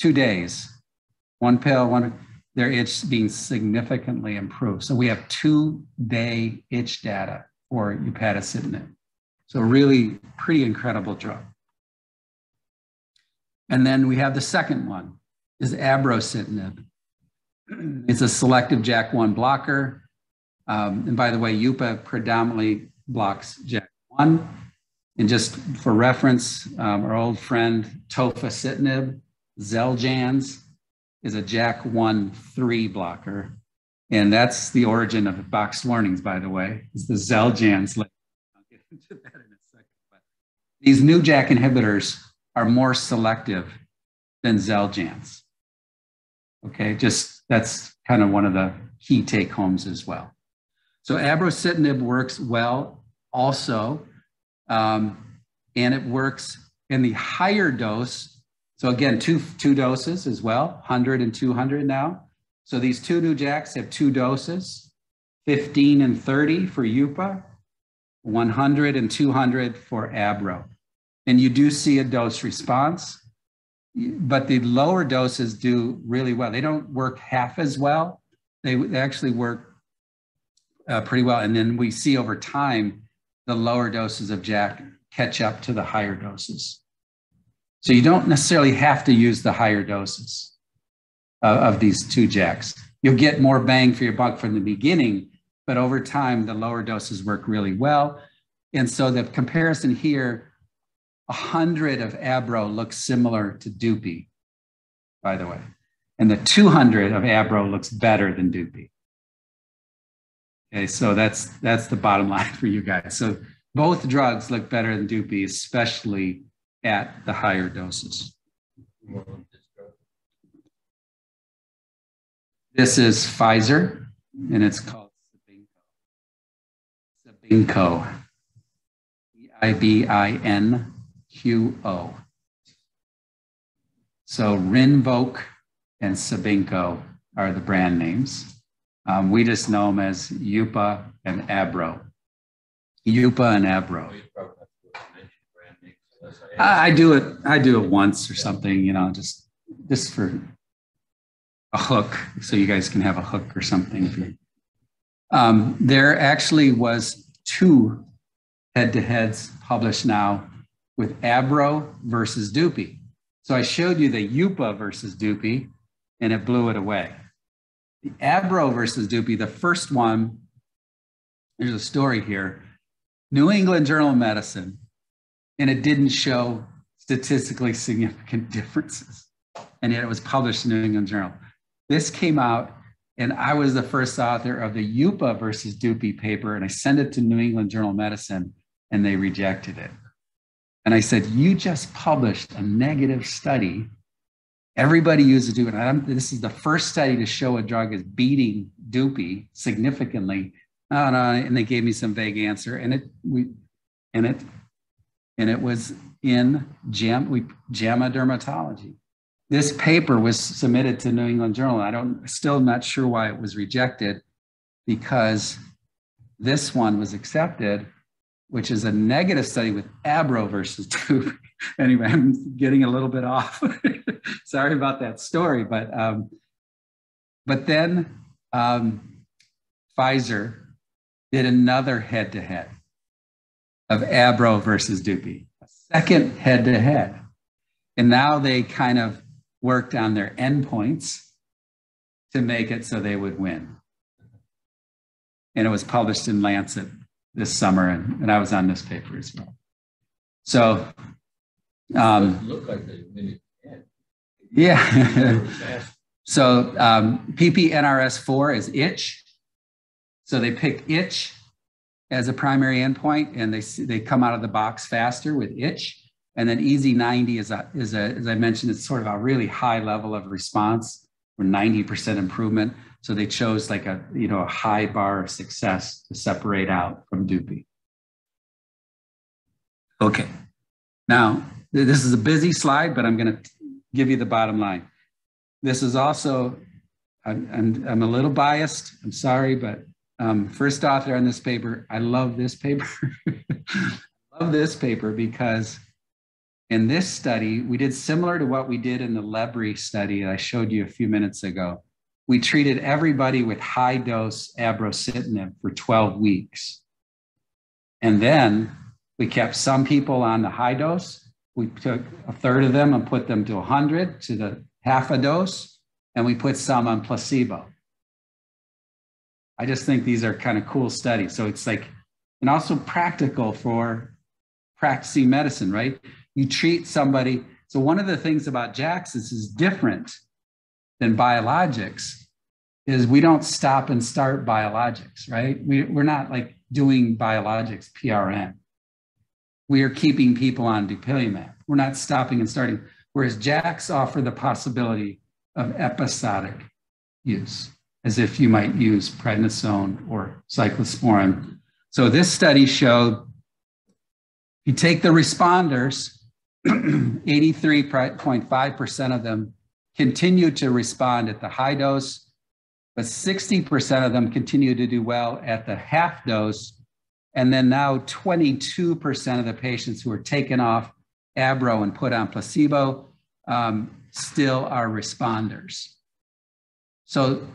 S3: two days, one pill, one, their itch being significantly improved. So we have two day itch data for upadacitinib. So really pretty incredible drug. And then we have the second one is abrocitinib. It's a selective JAK1 blocker. Um, and by the way, UPA predominantly blocks JAK1. And just for reference, um, our old friend tofacitinib, Xeljanz, is a JAK 1 3 blocker. And that's the origin of boxed warnings, by the way, is the Xeljanz. I'll get into that in a second. But these new Jack inhibitors are more selective than Xeljanz. Okay, just that's kind of one of the key take homes as well. So abrocitinib works well also, um, and it works in the higher dose. So again, two, two doses as well, 100 and 200 now. So these two new JAKs have two doses, 15 and 30 for UPA, 100 and 200 for ABRO. And you do see a dose response, but the lower doses do really well. They don't work half as well. They, they actually work uh, pretty well. And then we see over time, the lower doses of JAK catch up to the higher doses. So you don't necessarily have to use the higher doses of, of these two JAKs. You'll get more bang for your buck from the beginning, but over time, the lower doses work really well. And so the comparison here 100 of Abro looks similar to Dupi, by the way. And the 200 of Abro looks better than Dupi. Okay, so that's that's the bottom line for you guys. So both drugs look better than Dupi, especially at the higher doses. This is Pfizer, and it's called Cibinqo. Cibinqo. E-I-B-I-N QO. So Rinvoq and Cibinqo are the brand names. Um, we just know them as UPA and Abro. UPA and Abro. I, do it. I do it once or something. You know, just just for a hook, so you guys can have a hook or something. Um, there actually was two head-to-heads published now with Abro versus Dupi. So I showed you the UPA versus Dupi, and it blew it away. The Abro versus Dupi, the first one, there's a story here. New England Journal of Medicine, and it didn't show statistically significant differences. And yet it was published in New England Journal. This came out, and I was the first author of the UPA versus Dupi paper, and I sent it to New England Journal of Medicine, and they rejected it. And I said, You just published a negative study. Everybody uses Dupi. And this is the first study to show a drug is beating Dupi significantly. And they gave me some vague answer. And it we and it and it was in JAM, we, JAMA Dermatology. This paper was submitted to New England Journal. I don't still not sure why it was rejected because this one was accepted which is a negative study with Abro versus Dupi. anyway, I'm getting a little bit off. Sorry about that story, but um, but then um, Pfizer did another head to head of Abro versus a second head to head. And now they kind of worked on their endpoints to make it so they would win. And it was published in Lancet this summer, and, and I was on this paper as well. So, um,
S2: like they really can.
S3: yeah. so um, PPNRS4 is itch. So they pick itch as a primary endpoint, and they they come out of the box faster with itch. And then EASI 90 is a is a as I mentioned, it's sort of a really high level of response, or 90% improvement. So they chose like a you know a high bar of success to separate out from Dupi. Okay, now this is a busy slide, but I'm going to give you the bottom line. This is also I'm, I'm, I'm a little biased. I'm sorry, but um, first author on this paper. I love this paper. love this paper because in this study, we did similar to what we did in the Lebri study that I showed you a few minutes ago. We treated everybody with high dose abrocitinib for 12 weeks. And then we kept some people on the high dose. We took a third of them and put them to 100 to the half a dose, and we put some on placebo. I just think these are kind of cool studies. So it's like, and also practical for practicing medicine, right? You treat somebody. So one of the things about JAKs is, is different than biologics is we don't stop and start biologics, right? We, we're not like doing biologics PRN. We are keeping people on dupilumab. We're not stopping and starting. Whereas JAKs offer the possibility of episodic use as if you might use prednisone or cyclosporin. So this study showed you take the responders, 83.5% of them continue to respond at the high dose, but 60% of them continue to do well at the half dose. And then now 22% of the patients who are taken off Abro and put on placebo um, still are responders. So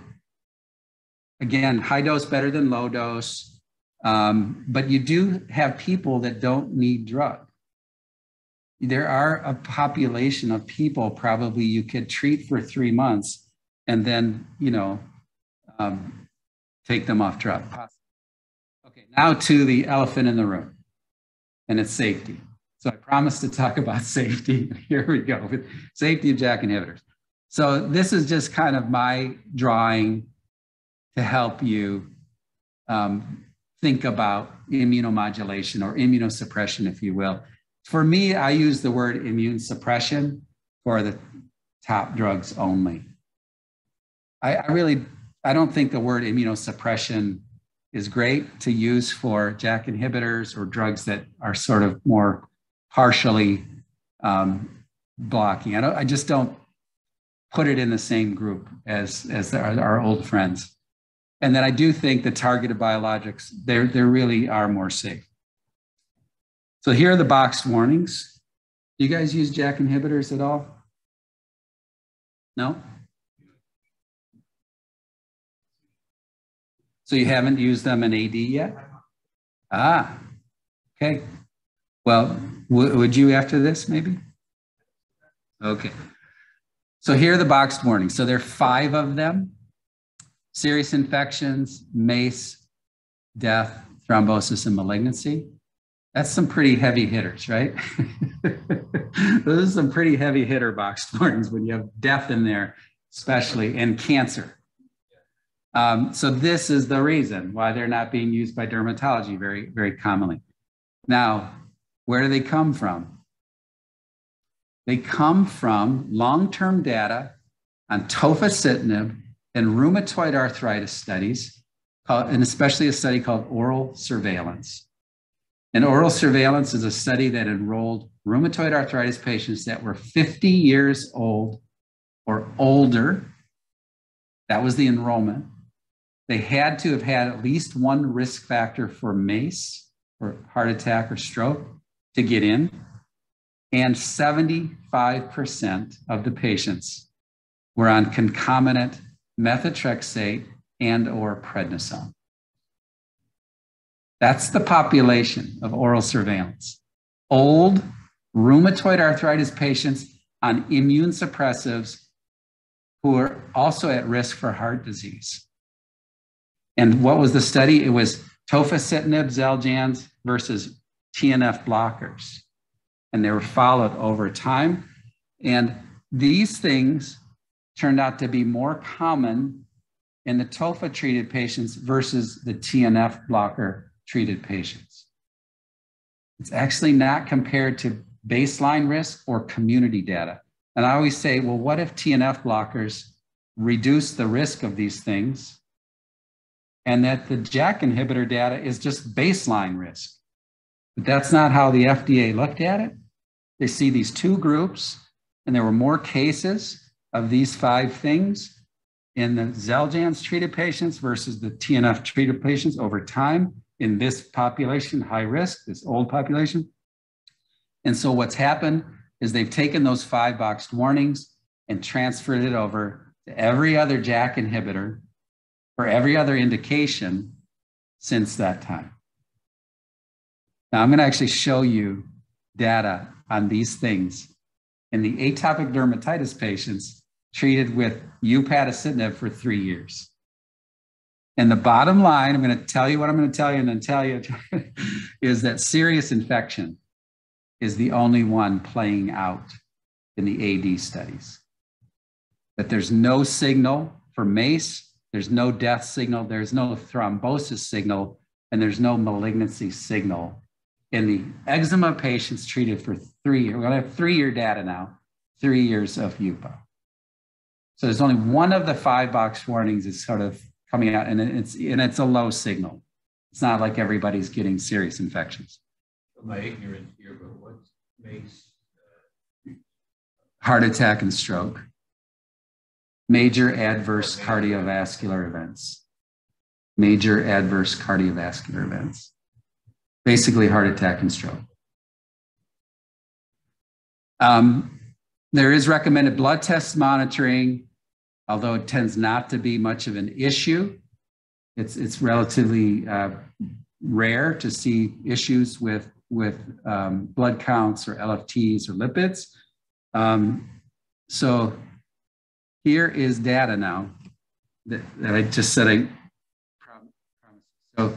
S3: Again, high dose better than low dose, um, but you do have people that don't need drug. There are a population of people probably you could treat for three months and then, you know, um, take them off drug. Okay, now to the elephant in the room, and it's safety. So I promised to talk about safety. Here we go safety of JAK inhibitors. So this is just kind of my drawing to help you um, think about immunomodulation or immunosuppression, if you will. For me, I use the word immune suppression for the top drugs only. I, I really, I don't think the word immunosuppression is great to use for JAK inhibitors or drugs that are sort of more partially um, blocking. I, I, just don't put it in the same group as, as our, our old friends. And then I do think the targeted biologics, they they really are more safe. So here are the boxed warnings. Do you guys use JAK inhibitors at all? No? So you haven't used them in AD yet? Ah, okay. Well, would you after this maybe? Okay. So here are the boxed warnings. So there are five of them serious infections, MACE, death, thrombosis, and malignancy. That's some pretty heavy hitters, right? Those are some pretty heavy hitter box warnings when you have death in there, especially, and cancer. Um, so this is the reason why they're not being used by dermatology very, very commonly. Now, where do they come from? They come from long-term data on tofacitinib and rheumatoid arthritis studies, and especially a study called oral surveillance. And oral surveillance is a study that enrolled rheumatoid arthritis patients that were 50 years old or older. That was the enrollment. They had to have had at least one risk factor for MACE, or heart attack or stroke, to get in. And 75% of the patients were on concomitant methotrexate and or prednisone. That's the population of oral surveillance. Old rheumatoid arthritis patients on immune suppressives who are also at risk for heart disease. And what was the study? It was tofacitinib, Xeljanz versus TNF blockers. And they were followed over time. And these things turned out to be more common in the TOFA treated patients versus the TNF blocker treated patients. It's actually not compared to baseline risk or community data. And I always say, well, what if TNF blockers reduce the risk of these things and that the JAK inhibitor data is just baseline risk? But that's not how the FDA looked at it. They see these two groups, and there were more cases of these five things in the Xeljanz treated patients versus the TNF treated patients over time in this population, high risk, this old population. And so what's happened is they've taken those five boxed warnings and transferred it over to every other JAK inhibitor for every other indication since that time. Now I'm going to actually show you data on these things in the atopic dermatitis patients treated with upadacitinib for three years. And the bottom line, I'm going to tell you what I'm going to tell you and then tell you, is that serious infection is the only one playing out in the AD studies. That there's no signal for MACE, there's no death signal, there's no thrombosis signal, and there's no malignancy signal in the eczema patients treated for three years. We're going to have three year data now, three years of UPA. So there's only one of the five box warnings is sort of coming out, and it's and it's a low signal. It's not like everybody's getting serious infections.
S2: My ignorance here, but what makes uh,
S3: heart attack and stroke, major adverse cardiovascular events, major adverse cardiovascular events, basically heart attack and stroke. Um, there is recommended blood test monitoring, although it tends not to be much of an issue. It's, it's relatively uh, rare to see issues with, with um, blood counts or LFTs or lipids. Um, so here is data now that, that I just said I promised. So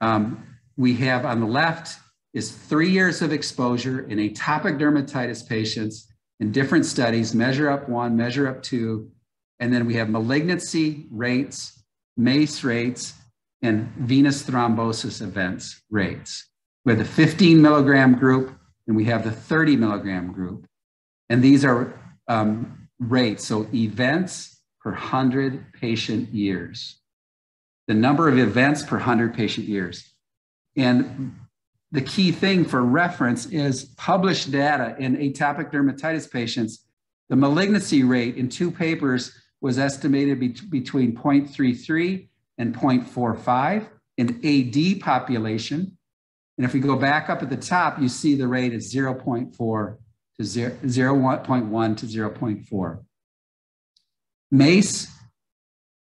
S3: um, we have on the left is three years of exposure in atopic dermatitis patients in different studies, measure up one, measure up two, and then we have malignancy rates, MACE rates, and venous thrombosis events rates. We have the 15 milligram group and we have the 30 milligram group. And these are um, rates, so events per 100 patient years. The number of events per 100 patient years. And the key thing for reference is published data in atopic dermatitis patients. The malignancy rate in two papers was estimated be between 0.33 and 0.45 in AD population. And if we go back up at the top, you see the rate is 0.4 to 0, 0.1 to 0.4. MACE,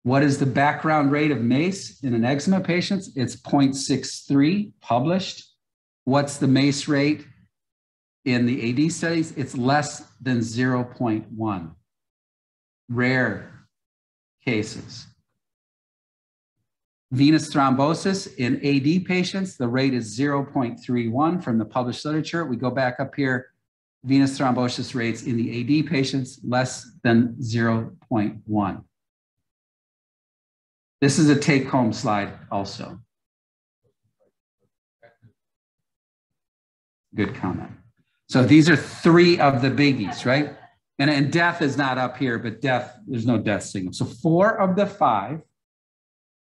S3: what is the background rate of MACE in an eczema patient? It's 0.63 published. What's the MACE rate in the AD studies? It's less than 0.1. Rare cases. Venous thrombosis in AD patients, the rate is 0.31 from the published literature. We go back up here, venous thrombosis rates in the AD patients, less than 0.1. This is a take home slide also. Good comment. So these are three of the biggies, right? And, and death is not up here, but death, there's no death signal. So four of the five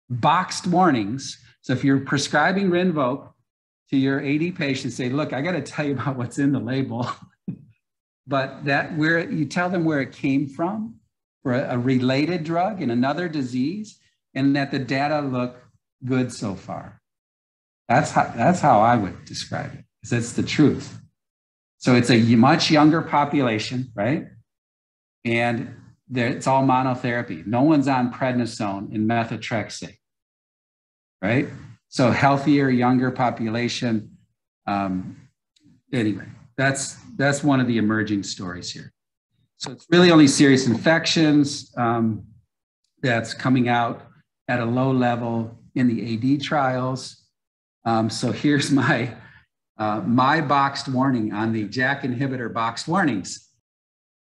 S3: boxed warnings. So if you're prescribing Rinvoq to your AD patient, say, look, I got to tell you about what's in the label. but that where you tell them where it came from for a, a related drug in another disease, and that the data look good so far. That's how, that's how I would describe it because it's the truth. So it's a much younger population, right? And it's all monotherapy. No one's on prednisone and methotrexate, right? So healthier, younger population. Um, anyway, that's that's one of the emerging stories here. So it's really only serious infections um, that's coming out at a low level in the AD trials. Um, so here's my uh, my boxed warning on the JAK inhibitor boxed warnings.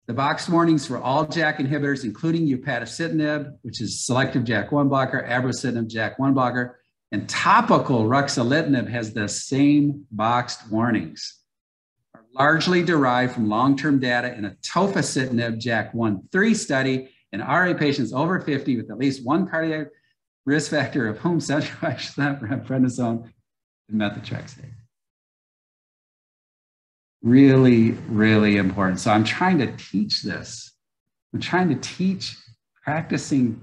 S3: The boxed warnings for all JAK inhibitors, including upadacitinib, which is selective JAK1 blocker, abrocitinib JAK1 blocker, and topical ruxolitinib has the same boxed warnings. Are largely derived from long-term data in a tofacitinib JAK1-3 study in RA patients over 50 with at least one cardiac risk factor of whom centralized prednisone and methotrexate really, really important. So I'm trying to teach this. I'm trying to teach practicing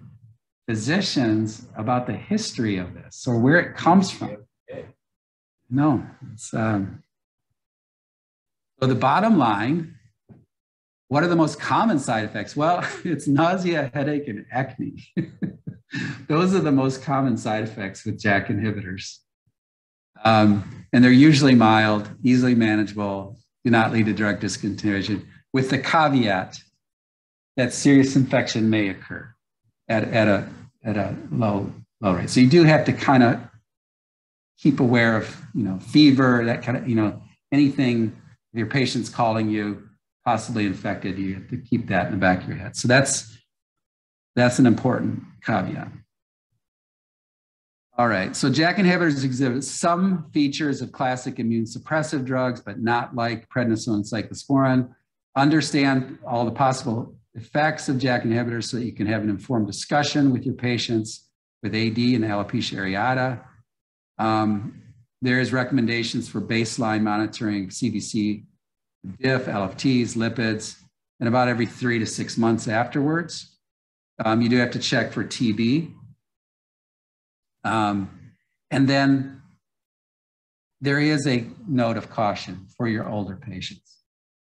S3: physicians about the history of this or where it comes from. No, it's um, so the bottom line. What are the most common side effects? Well, it's nausea, headache, and acne. Those are the most common side effects with JAK inhibitors. Um, and they're usually mild, easily manageable, do not lead to drug discontinuation, with the caveat that serious infection may occur at, at, a, at a low, low rate. So you do have to kind of keep aware of, you know, fever, that kind of, you know, anything, if your patient's calling you possibly infected, you have to keep that in the back of your head. So that's, that's an important caveat. All right, so JAK inhibitors exhibit some features of classic immune suppressive drugs, but not like prednisone and cyclosporin. Understand all the possible effects of JAK inhibitors so that you can have an informed discussion with your patients with AD and alopecia areata. Um, there is recommendations for baseline monitoring CBC, DIF, LFTs, lipids, and about every three to six months afterwards. Um, you do have to check for TB um, and then there is a note of caution for your older patients.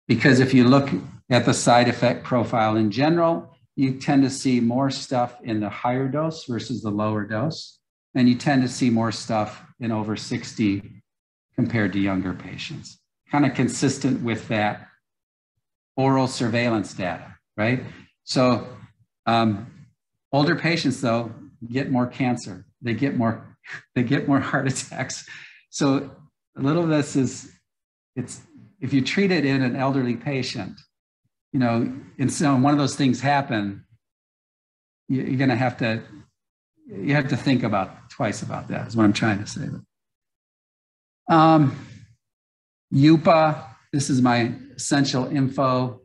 S3: Because if you look at the side effect profile in general, you tend to see more stuff in the higher dose versus the lower dose. And you tend to see more stuff in over 60 compared to younger patients. Kind of consistent with that oral surveillance data, right? So um, older patients, though, get more cancer they get more they get more heart attacks. So a little of this is it's if you treat it in an elderly patient, you know, and so one of those things happen, you're going to have to you have to think about twice about that. Is what I'm trying to say. Um, UPA. This is my essential info.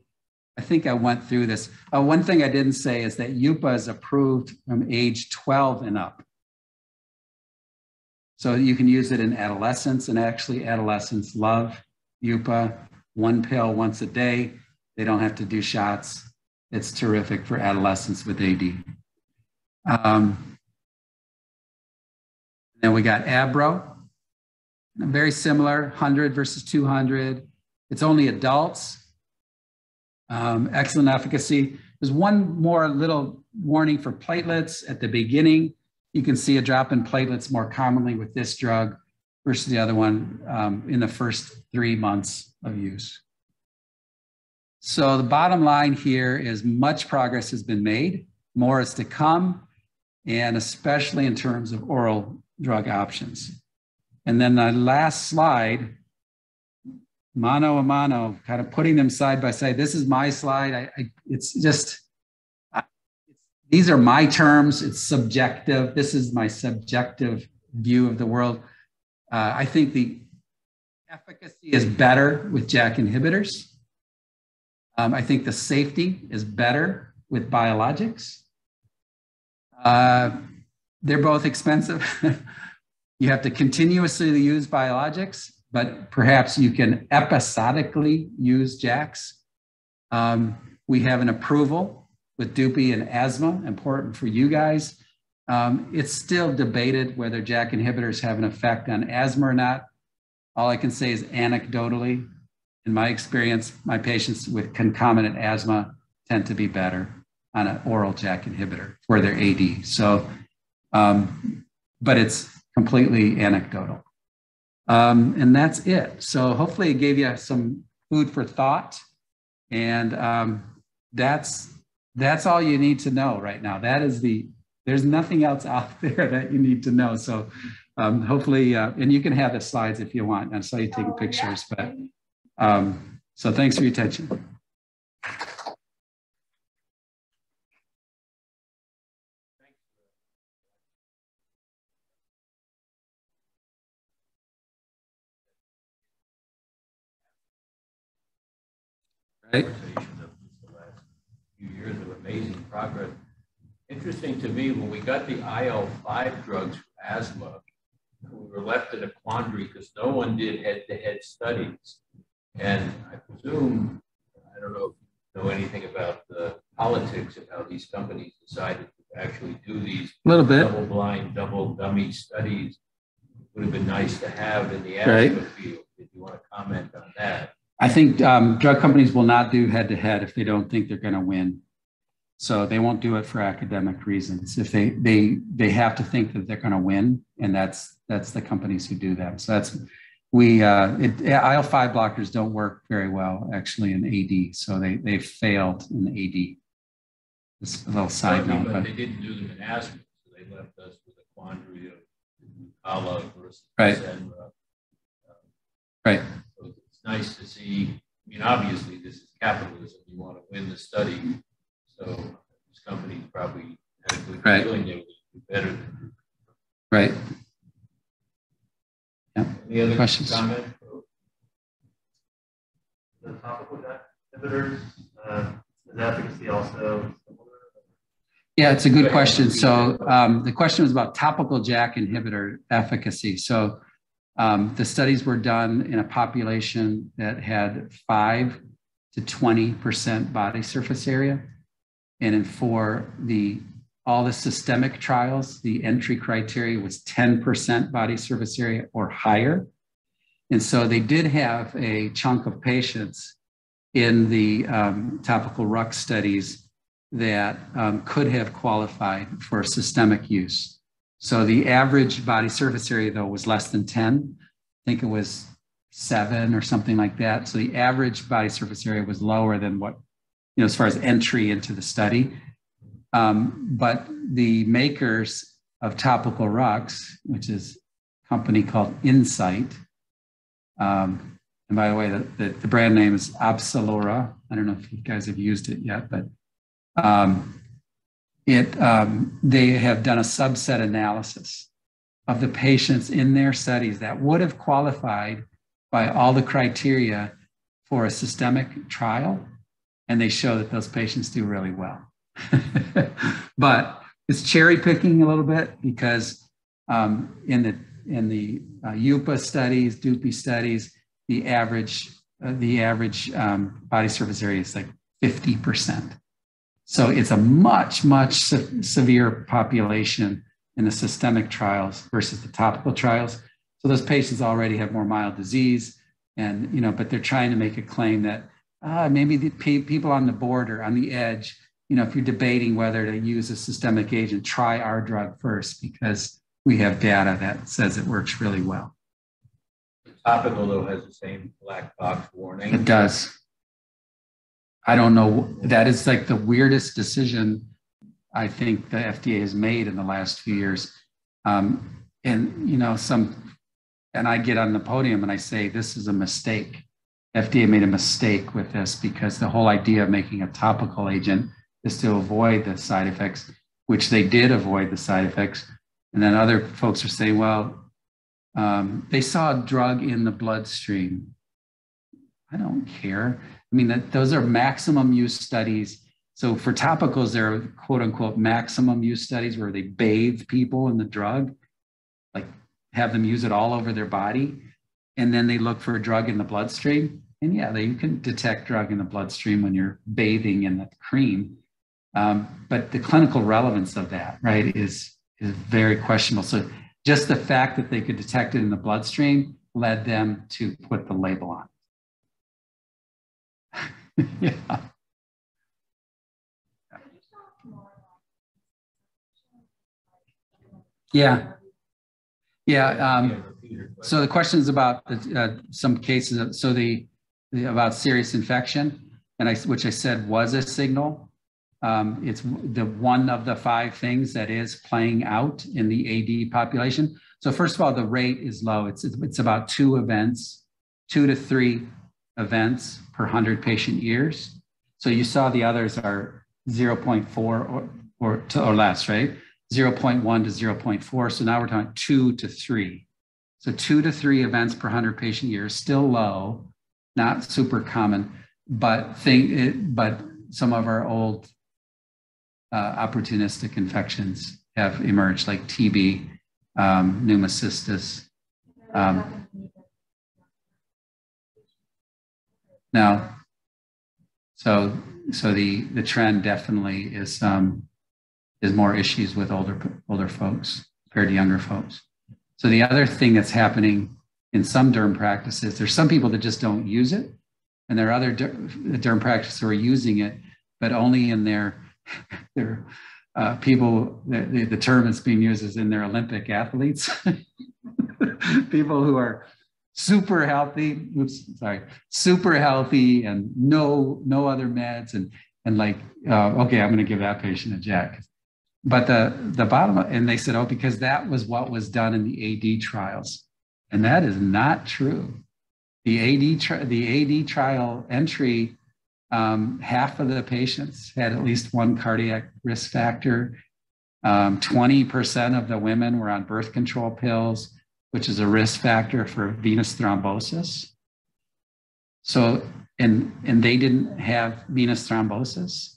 S3: I think I went through this. Uh, one thing I didn't say is that UPA is approved from age 12 and up. So you can use it in adolescents, and actually, adolescents love UPA, one pill once a day. They don't have to do shots. It's terrific for adolescents with AD. Um, then we got Abro, very similar, 100 versus 200. It's only adults. Um, excellent efficacy. There's one more little warning for platelets at the beginning. You can see a drop in platelets more commonly with this drug versus the other one um, in the first three months of use. So the bottom line here is much progress has been made, more is to come, and especially in terms of oral drug options. And then the last slide, mano a mano, kind of putting them side by side. This is my slide. I, I, it's just these are my terms. It's subjective. This is my subjective view of the world. Uh, I think the efficacy is better with JAK inhibitors. Um, I think the safety is better with biologics. Uh, they're both expensive. you have to continuously use biologics, but perhaps you can episodically use JAKs. Um, we have an approval with Dupi and asthma, important for you guys. Um, it's still debated whether JAK inhibitors have an effect on asthma or not. All I can say is anecdotally, in my experience, my patients with concomitant asthma tend to be better on an oral JAK inhibitor for their AD. So, um, but it's completely anecdotal. Um, and that's it. So hopefully it gave you some food for thought. And um, that's that's all you need to know right now. That is the there's nothing else out there that you need to know. So um, hopefully, uh, and you can have the slides if you want. I saw you taking pictures, but um, so thanks for your attention. Right.
S2: Conversation of just the last few years of amazing progress. Interesting to me, when we got the IL-5 drugs for asthma, we were left in a quandary because no one did head-to-head studies. And I presume, I don't know if you know anything about the politics of how these companies decided to actually do these
S3: A little bit.
S2: double-blind, double dummy studies. Would have been nice to have in the
S3: Right.
S2: asthma field. If you want to comment on that.
S3: I think um, drug companies will not do head to head if they don't think they're going to win. So they won't do it for academic reasons. If they they they have to think that they're going to win, and that's that's the companies who do that. So that's we uh, it, IL five blockers don't work very well actually in AD. So they they failed in AD. Just a little side
S2: Certainly,
S3: note,
S2: But
S3: but
S2: they didn't do them in asthma, so they left us with a quandary of Nucala versus
S3: Right.
S2: Fasenra.
S3: right,
S2: So it's nice to see, I mean, obviously, this is capitalism, you want to win the study. So this company probably had a good
S3: Right.
S2: feeling they would do better than.
S3: right.
S2: Any other
S3: Questions?
S2: comment?
S5: the topical inhibitors, uh, is efficacy also similar?
S3: Yeah, it's a good question. So um, the question was about topical JAK inhibitor efficacy. So um, the studies were done in a population that had five to 20% body surface area. And in for the all the systemic trials, the entry criteria was 10% body surface area or higher. And so they did have a chunk of patients in the um, topical RUX studies that um, could have qualified for systemic use. So the average body surface area, though, was less than 10. I think it was seven or something like that. So the average body surface area was lower than what, you know, as far as entry into the study. Um, but the makers of topical RUX, which is a company called Incyte, um, and by the way, the, the, the brand name is Opzelura. I don't know if you guys have used it yet, but um, it um, they have done a subset analysis of the patients in their studies that would have qualified by all the criteria for a systemic trial, and they show that those patients do really well. but it's cherry picking a little bit because um, in the in the uh, UPA studies, DUPI studies, the average uh, the average um, body surface area is like 50%. So it's a much, much se- severe population in the systemic trials versus the topical trials. So those patients already have more mild disease, and you know, but they're trying to make a claim that uh, maybe the pe- people on the border, on the edge, you know, if you're debating whether to use a systemic agent, try our drug first because we have data that says it works really well.
S2: The Topical, though, has the same black box warning.
S3: It does. I don't know. That is like the weirdest decision I think the FDA has made in the last few years. Um, and you know, some, and I get on the podium and I say this is a mistake. FDA made a mistake with this because the whole idea of making a topical agent is to avoid the side effects, which they did avoid the side effects. And then other folks are saying, well, um, they saw a drug in the bloodstream. I don't care. I mean, that, those are maximum use studies. So for topicals, there are quote unquote maximum use studies where they bathe people in the drug, like have them use it all over their body. And then they look for a drug in the bloodstream. And yeah, they, you can detect drug in the bloodstream when you're bathing in the cream. Um, but the clinical relevance of that, right, is, is very questionable. So just the fact that they could detect it in the bloodstream led them to put the label on. yeah. Yeah. Yeah, um, so the question is about the, uh, some cases, of, so the, about serious infection, and I, which I said was a signal. Um, it's the one of the five things that is playing out in the AD population. So first of all, the rate is low. It's, it's about two events, two to three events per 100 patient years. So you saw the others are 0.4 or, or, to, or less, right? 0.1 to 0.4. So now we're talking two to three. So two to three events per 100 patient years, still low, not super common, but think it, but some of our old uh, opportunistic infections have emerged, like TB, um, pneumocystis. Um, now, so so the the trend definitely is um, is more issues with older older folks compared to younger folks. So the other thing that's happening in some derm practices, there's some people that just don't use it, and there are other derm practices who are using it, but only in their their uh, people. The, the term that's being used is in their Olympic athletes, people who are super healthy. Oops, sorry, super healthy and no no other meds and and like uh, okay, I'm going to give that patient a JAK. But the the bottom and they said oh because that was what was done in the AD trials, and that is not true. The AD tri- the AD trial entry. Um, half of the patients had at least one cardiac risk factor. Um, 20% of the women were on birth control pills which is a risk factor for venous thrombosis. So, and, and they didn't have venous thrombosis.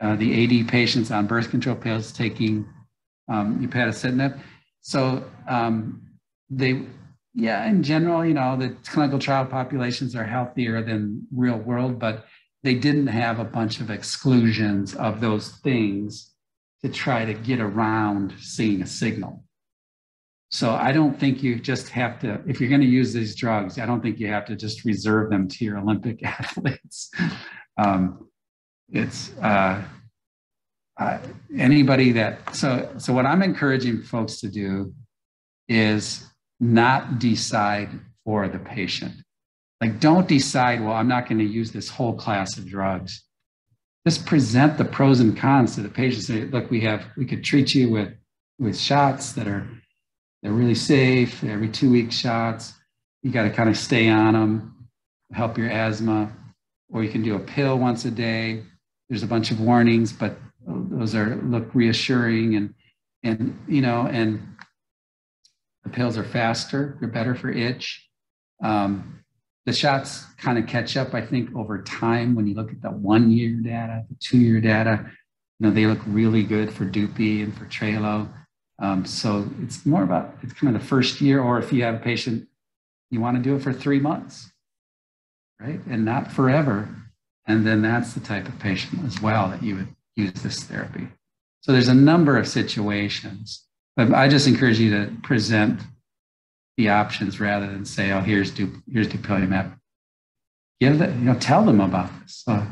S3: Uh, the AD patients on birth control pills taking um, upadacitinib. So um, they, yeah, in general, you know, the clinical trial populations are healthier than real world, but they didn't have a bunch of exclusions of those things to try to get around seeing a signal. So I don't think you just have to, if you're going to use these drugs, I don't think you have to just reserve them to your Olympic athletes. Um, it's uh, uh, anybody that, so, so what I'm encouraging folks to do is not decide for the patient. Like, don't decide, well, I'm not going to use this whole class of drugs. Just present the pros and cons to the patient. Say, look, we have, we could treat you with, with shots that are they're really safe, every two week shots. You got to kind of stay on them, help your asthma, or you can do a pill once a day. There's a bunch of warnings, but those are look reassuring and and you know and the pills are faster they're better for itch um, the shots kind of catch up i think over time when you look at the one year data the two year data you know they look really good for Dupi and for Tralo um, so it's more about it's kind of the first year, or if you have a patient, you want to do it for three months, right? And not forever. And then that's the type of patient as well that you would use this therapy. So there's a number of situations, but I just encourage you to present the options rather than say, "Oh, here's du- here's dupilumab." Give the, you know, tell them about this. So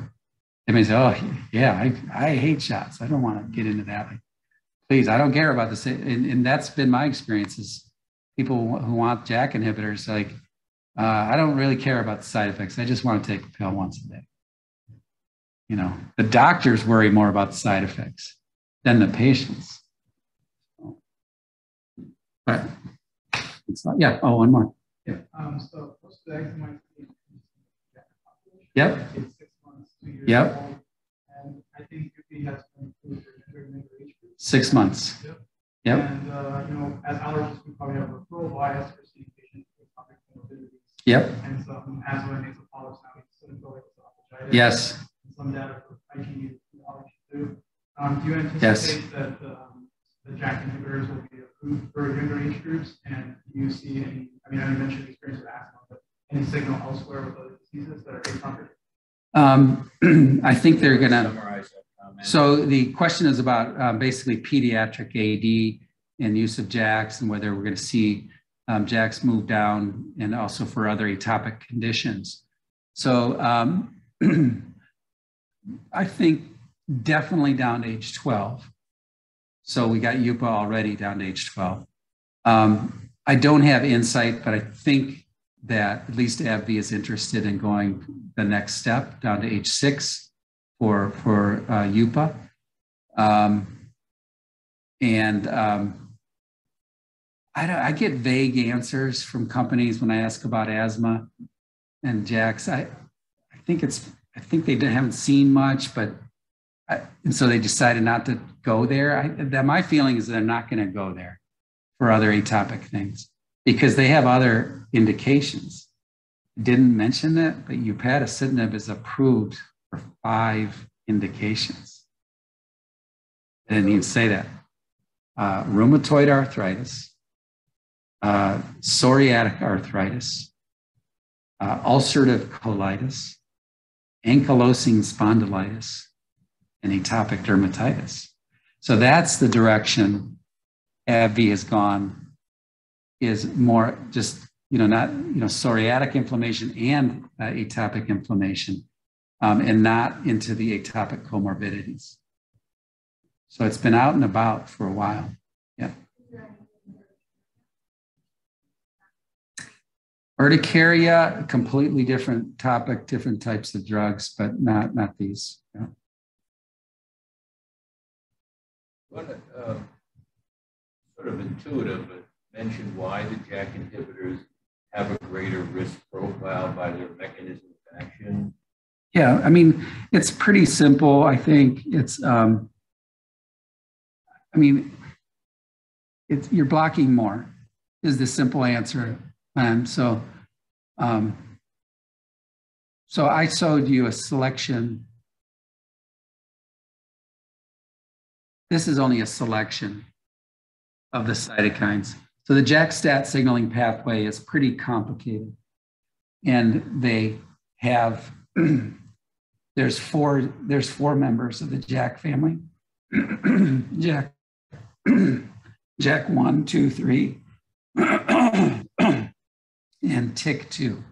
S3: they may say, "Oh, yeah, I, I hate shots. I don't want to get into that." Like, please, I don't care about this. And, and that's been my experience is people who want JAK inhibitors, like, uh, I don't really care about the side effects. I just want to take a pill once a day. You know, the doctors worry more about the side effects than the patients. But it's not, yeah. Oh, one more.
S4: Yeah. Um, so
S3: Yep.
S4: Six months, two years
S3: yep.
S4: Old, and I think has been approved
S3: Six months.
S4: Yep.
S3: Yep.
S4: And, uh, you know, as allergists, we probably have a referral bias for seeing patients with chronic comorbidities.
S3: Yep.
S4: And some asthma and nasal polyps now, eosinophilic esophagitis.
S3: Yes.
S4: And some data for IgE allergy too. Um, do you anticipate yes. that um, the JAK inhibitors will be approved for younger age groups? And do you see any, I mean, I mentioned the experience with asthma, but any signal elsewhere with other diseases that are atopic?
S3: Um, I think they're going to so the question is about um, basically pediatric AD and use of JAKs and whether we're going to see um, JAKs move down and also for other atopic conditions. So um, I think definitely down to age 12. So we got UPA already down to age 12. Um, I don't have insight, but I think that at least AbbVie is interested in going the next step down to age six for for uh, UPA. Um, and um, I, I get vague answers from companies when I ask about asthma and JAKs. I, I think it's I think they haven't seen much, but and so they decided not to go there. I, that my feeling is they're not going to go there for other atopic things because they have other indications. Didn't mention that, but upadacitinib is approved for five indications. I didn't even say that. Uh, rheumatoid arthritis, uh, psoriatic arthritis, uh, ulcerative colitis, ankylosing spondylitis, and atopic dermatitis. So that's the direction AbbVie has gone, is more just, you know, not, you know, psoriatic inflammation and uh, atopic inflammation, um, and not into the atopic comorbidities. So it's been out and about for a while. Yeah. Urticaria, completely different topic, different types of drugs, but not not these. Yeah.
S2: Uh, sort of intuitive, but mention why the JAK inhibitors have a greater risk profile by their mechanism of action?
S3: Yeah, I mean, it's pretty simple. I think it's, um, I mean, it's you're blocking more is the simple answer. And so, um, so I showed you a selection. This is only a selection of the cytokines. So the JAK-STAT signaling pathway is pretty complicated. And they have, there's four, there's four members of the JAK family. JAK, JAK one, two, three, and TYK2.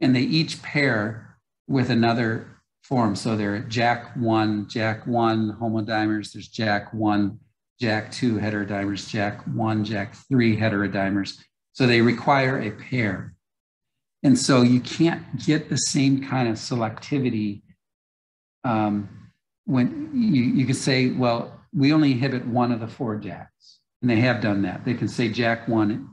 S3: And they each pair with another form. So they're JAK1, JAK1 homodimers, there's JAK1 JAK2 heterodimers, JAK1, JAK3 heterodimers. So they require a pair. And so you can't get the same kind of selectivity um, when you, you could say, well, we only inhibit one of the four JAKs. And they have done that. They can say JAK1,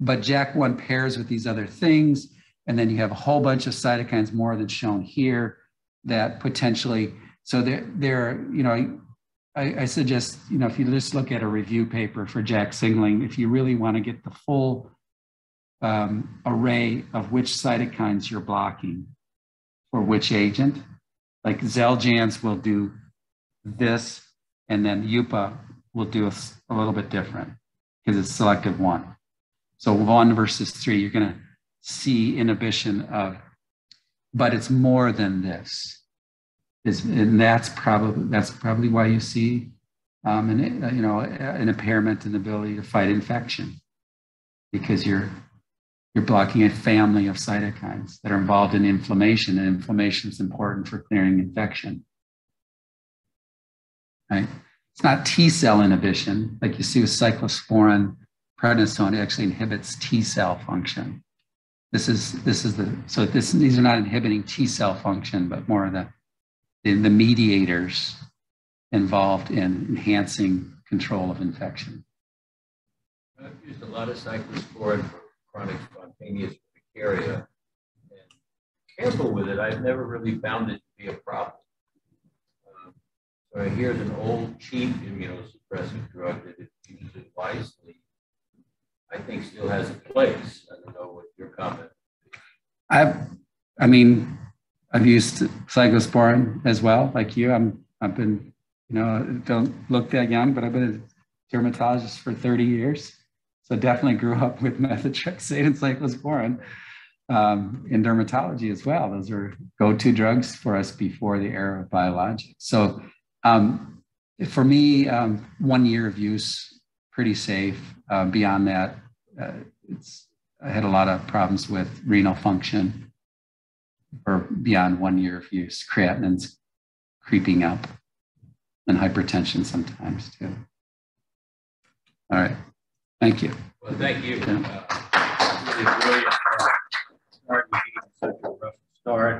S3: but JAK1 pairs with these other things. And then you have a whole bunch of cytokines more than shown here that potentially, so there, there, you know, I, I, suggest, you know, if you just look at a review paper for JAK signaling, if you really want to get the full um, array of which cytokines you're blocking for which agent, like Xeljanz will do this, and then UPA will do a, a little bit different because it's selective one. So one versus three, you're going to see inhibition of, but it's more than this is, and that's probably that's probably why you see um, an uh, you know an impairment in the ability to fight infection because you're you're blocking a family of cytokines that are involved in inflammation, and inflammation is important for clearing infection. Right? It's not T cell inhibition like you see with cyclosporin. Prednisone it actually inhibits T cell function. This is this is the so this these are not inhibiting T cell function, but more of the the, the mediators involved in enhancing control of infection.
S2: I've used a lot of cyclosporin for chronic spontaneous urticaria. And careful with it, I've never really found it to be a problem. Um, so here's an old, cheap immunosuppressive drug that if used wisely, I think still has a place. I don't know what your comment.
S3: I, I mean, I've used cyclosporin as well, like you. I'm I've been, you know, don't look that young, but I've been a dermatologist for 30 years. So definitely grew up with methotrexate and cyclosporin um, in dermatology as well. Those are go-to drugs for us before the era of biologics. So um, for me, um, one year of use, pretty safe. Uh, beyond that, uh, it's I had a lot of problems with renal function or beyond one year of use. Creatinine's creeping up and hypertension sometimes too. All right. Thank you.
S2: Well, thank you.
S3: Yeah.
S2: Uh, Really brilliant. Sorry we gave such a rough start.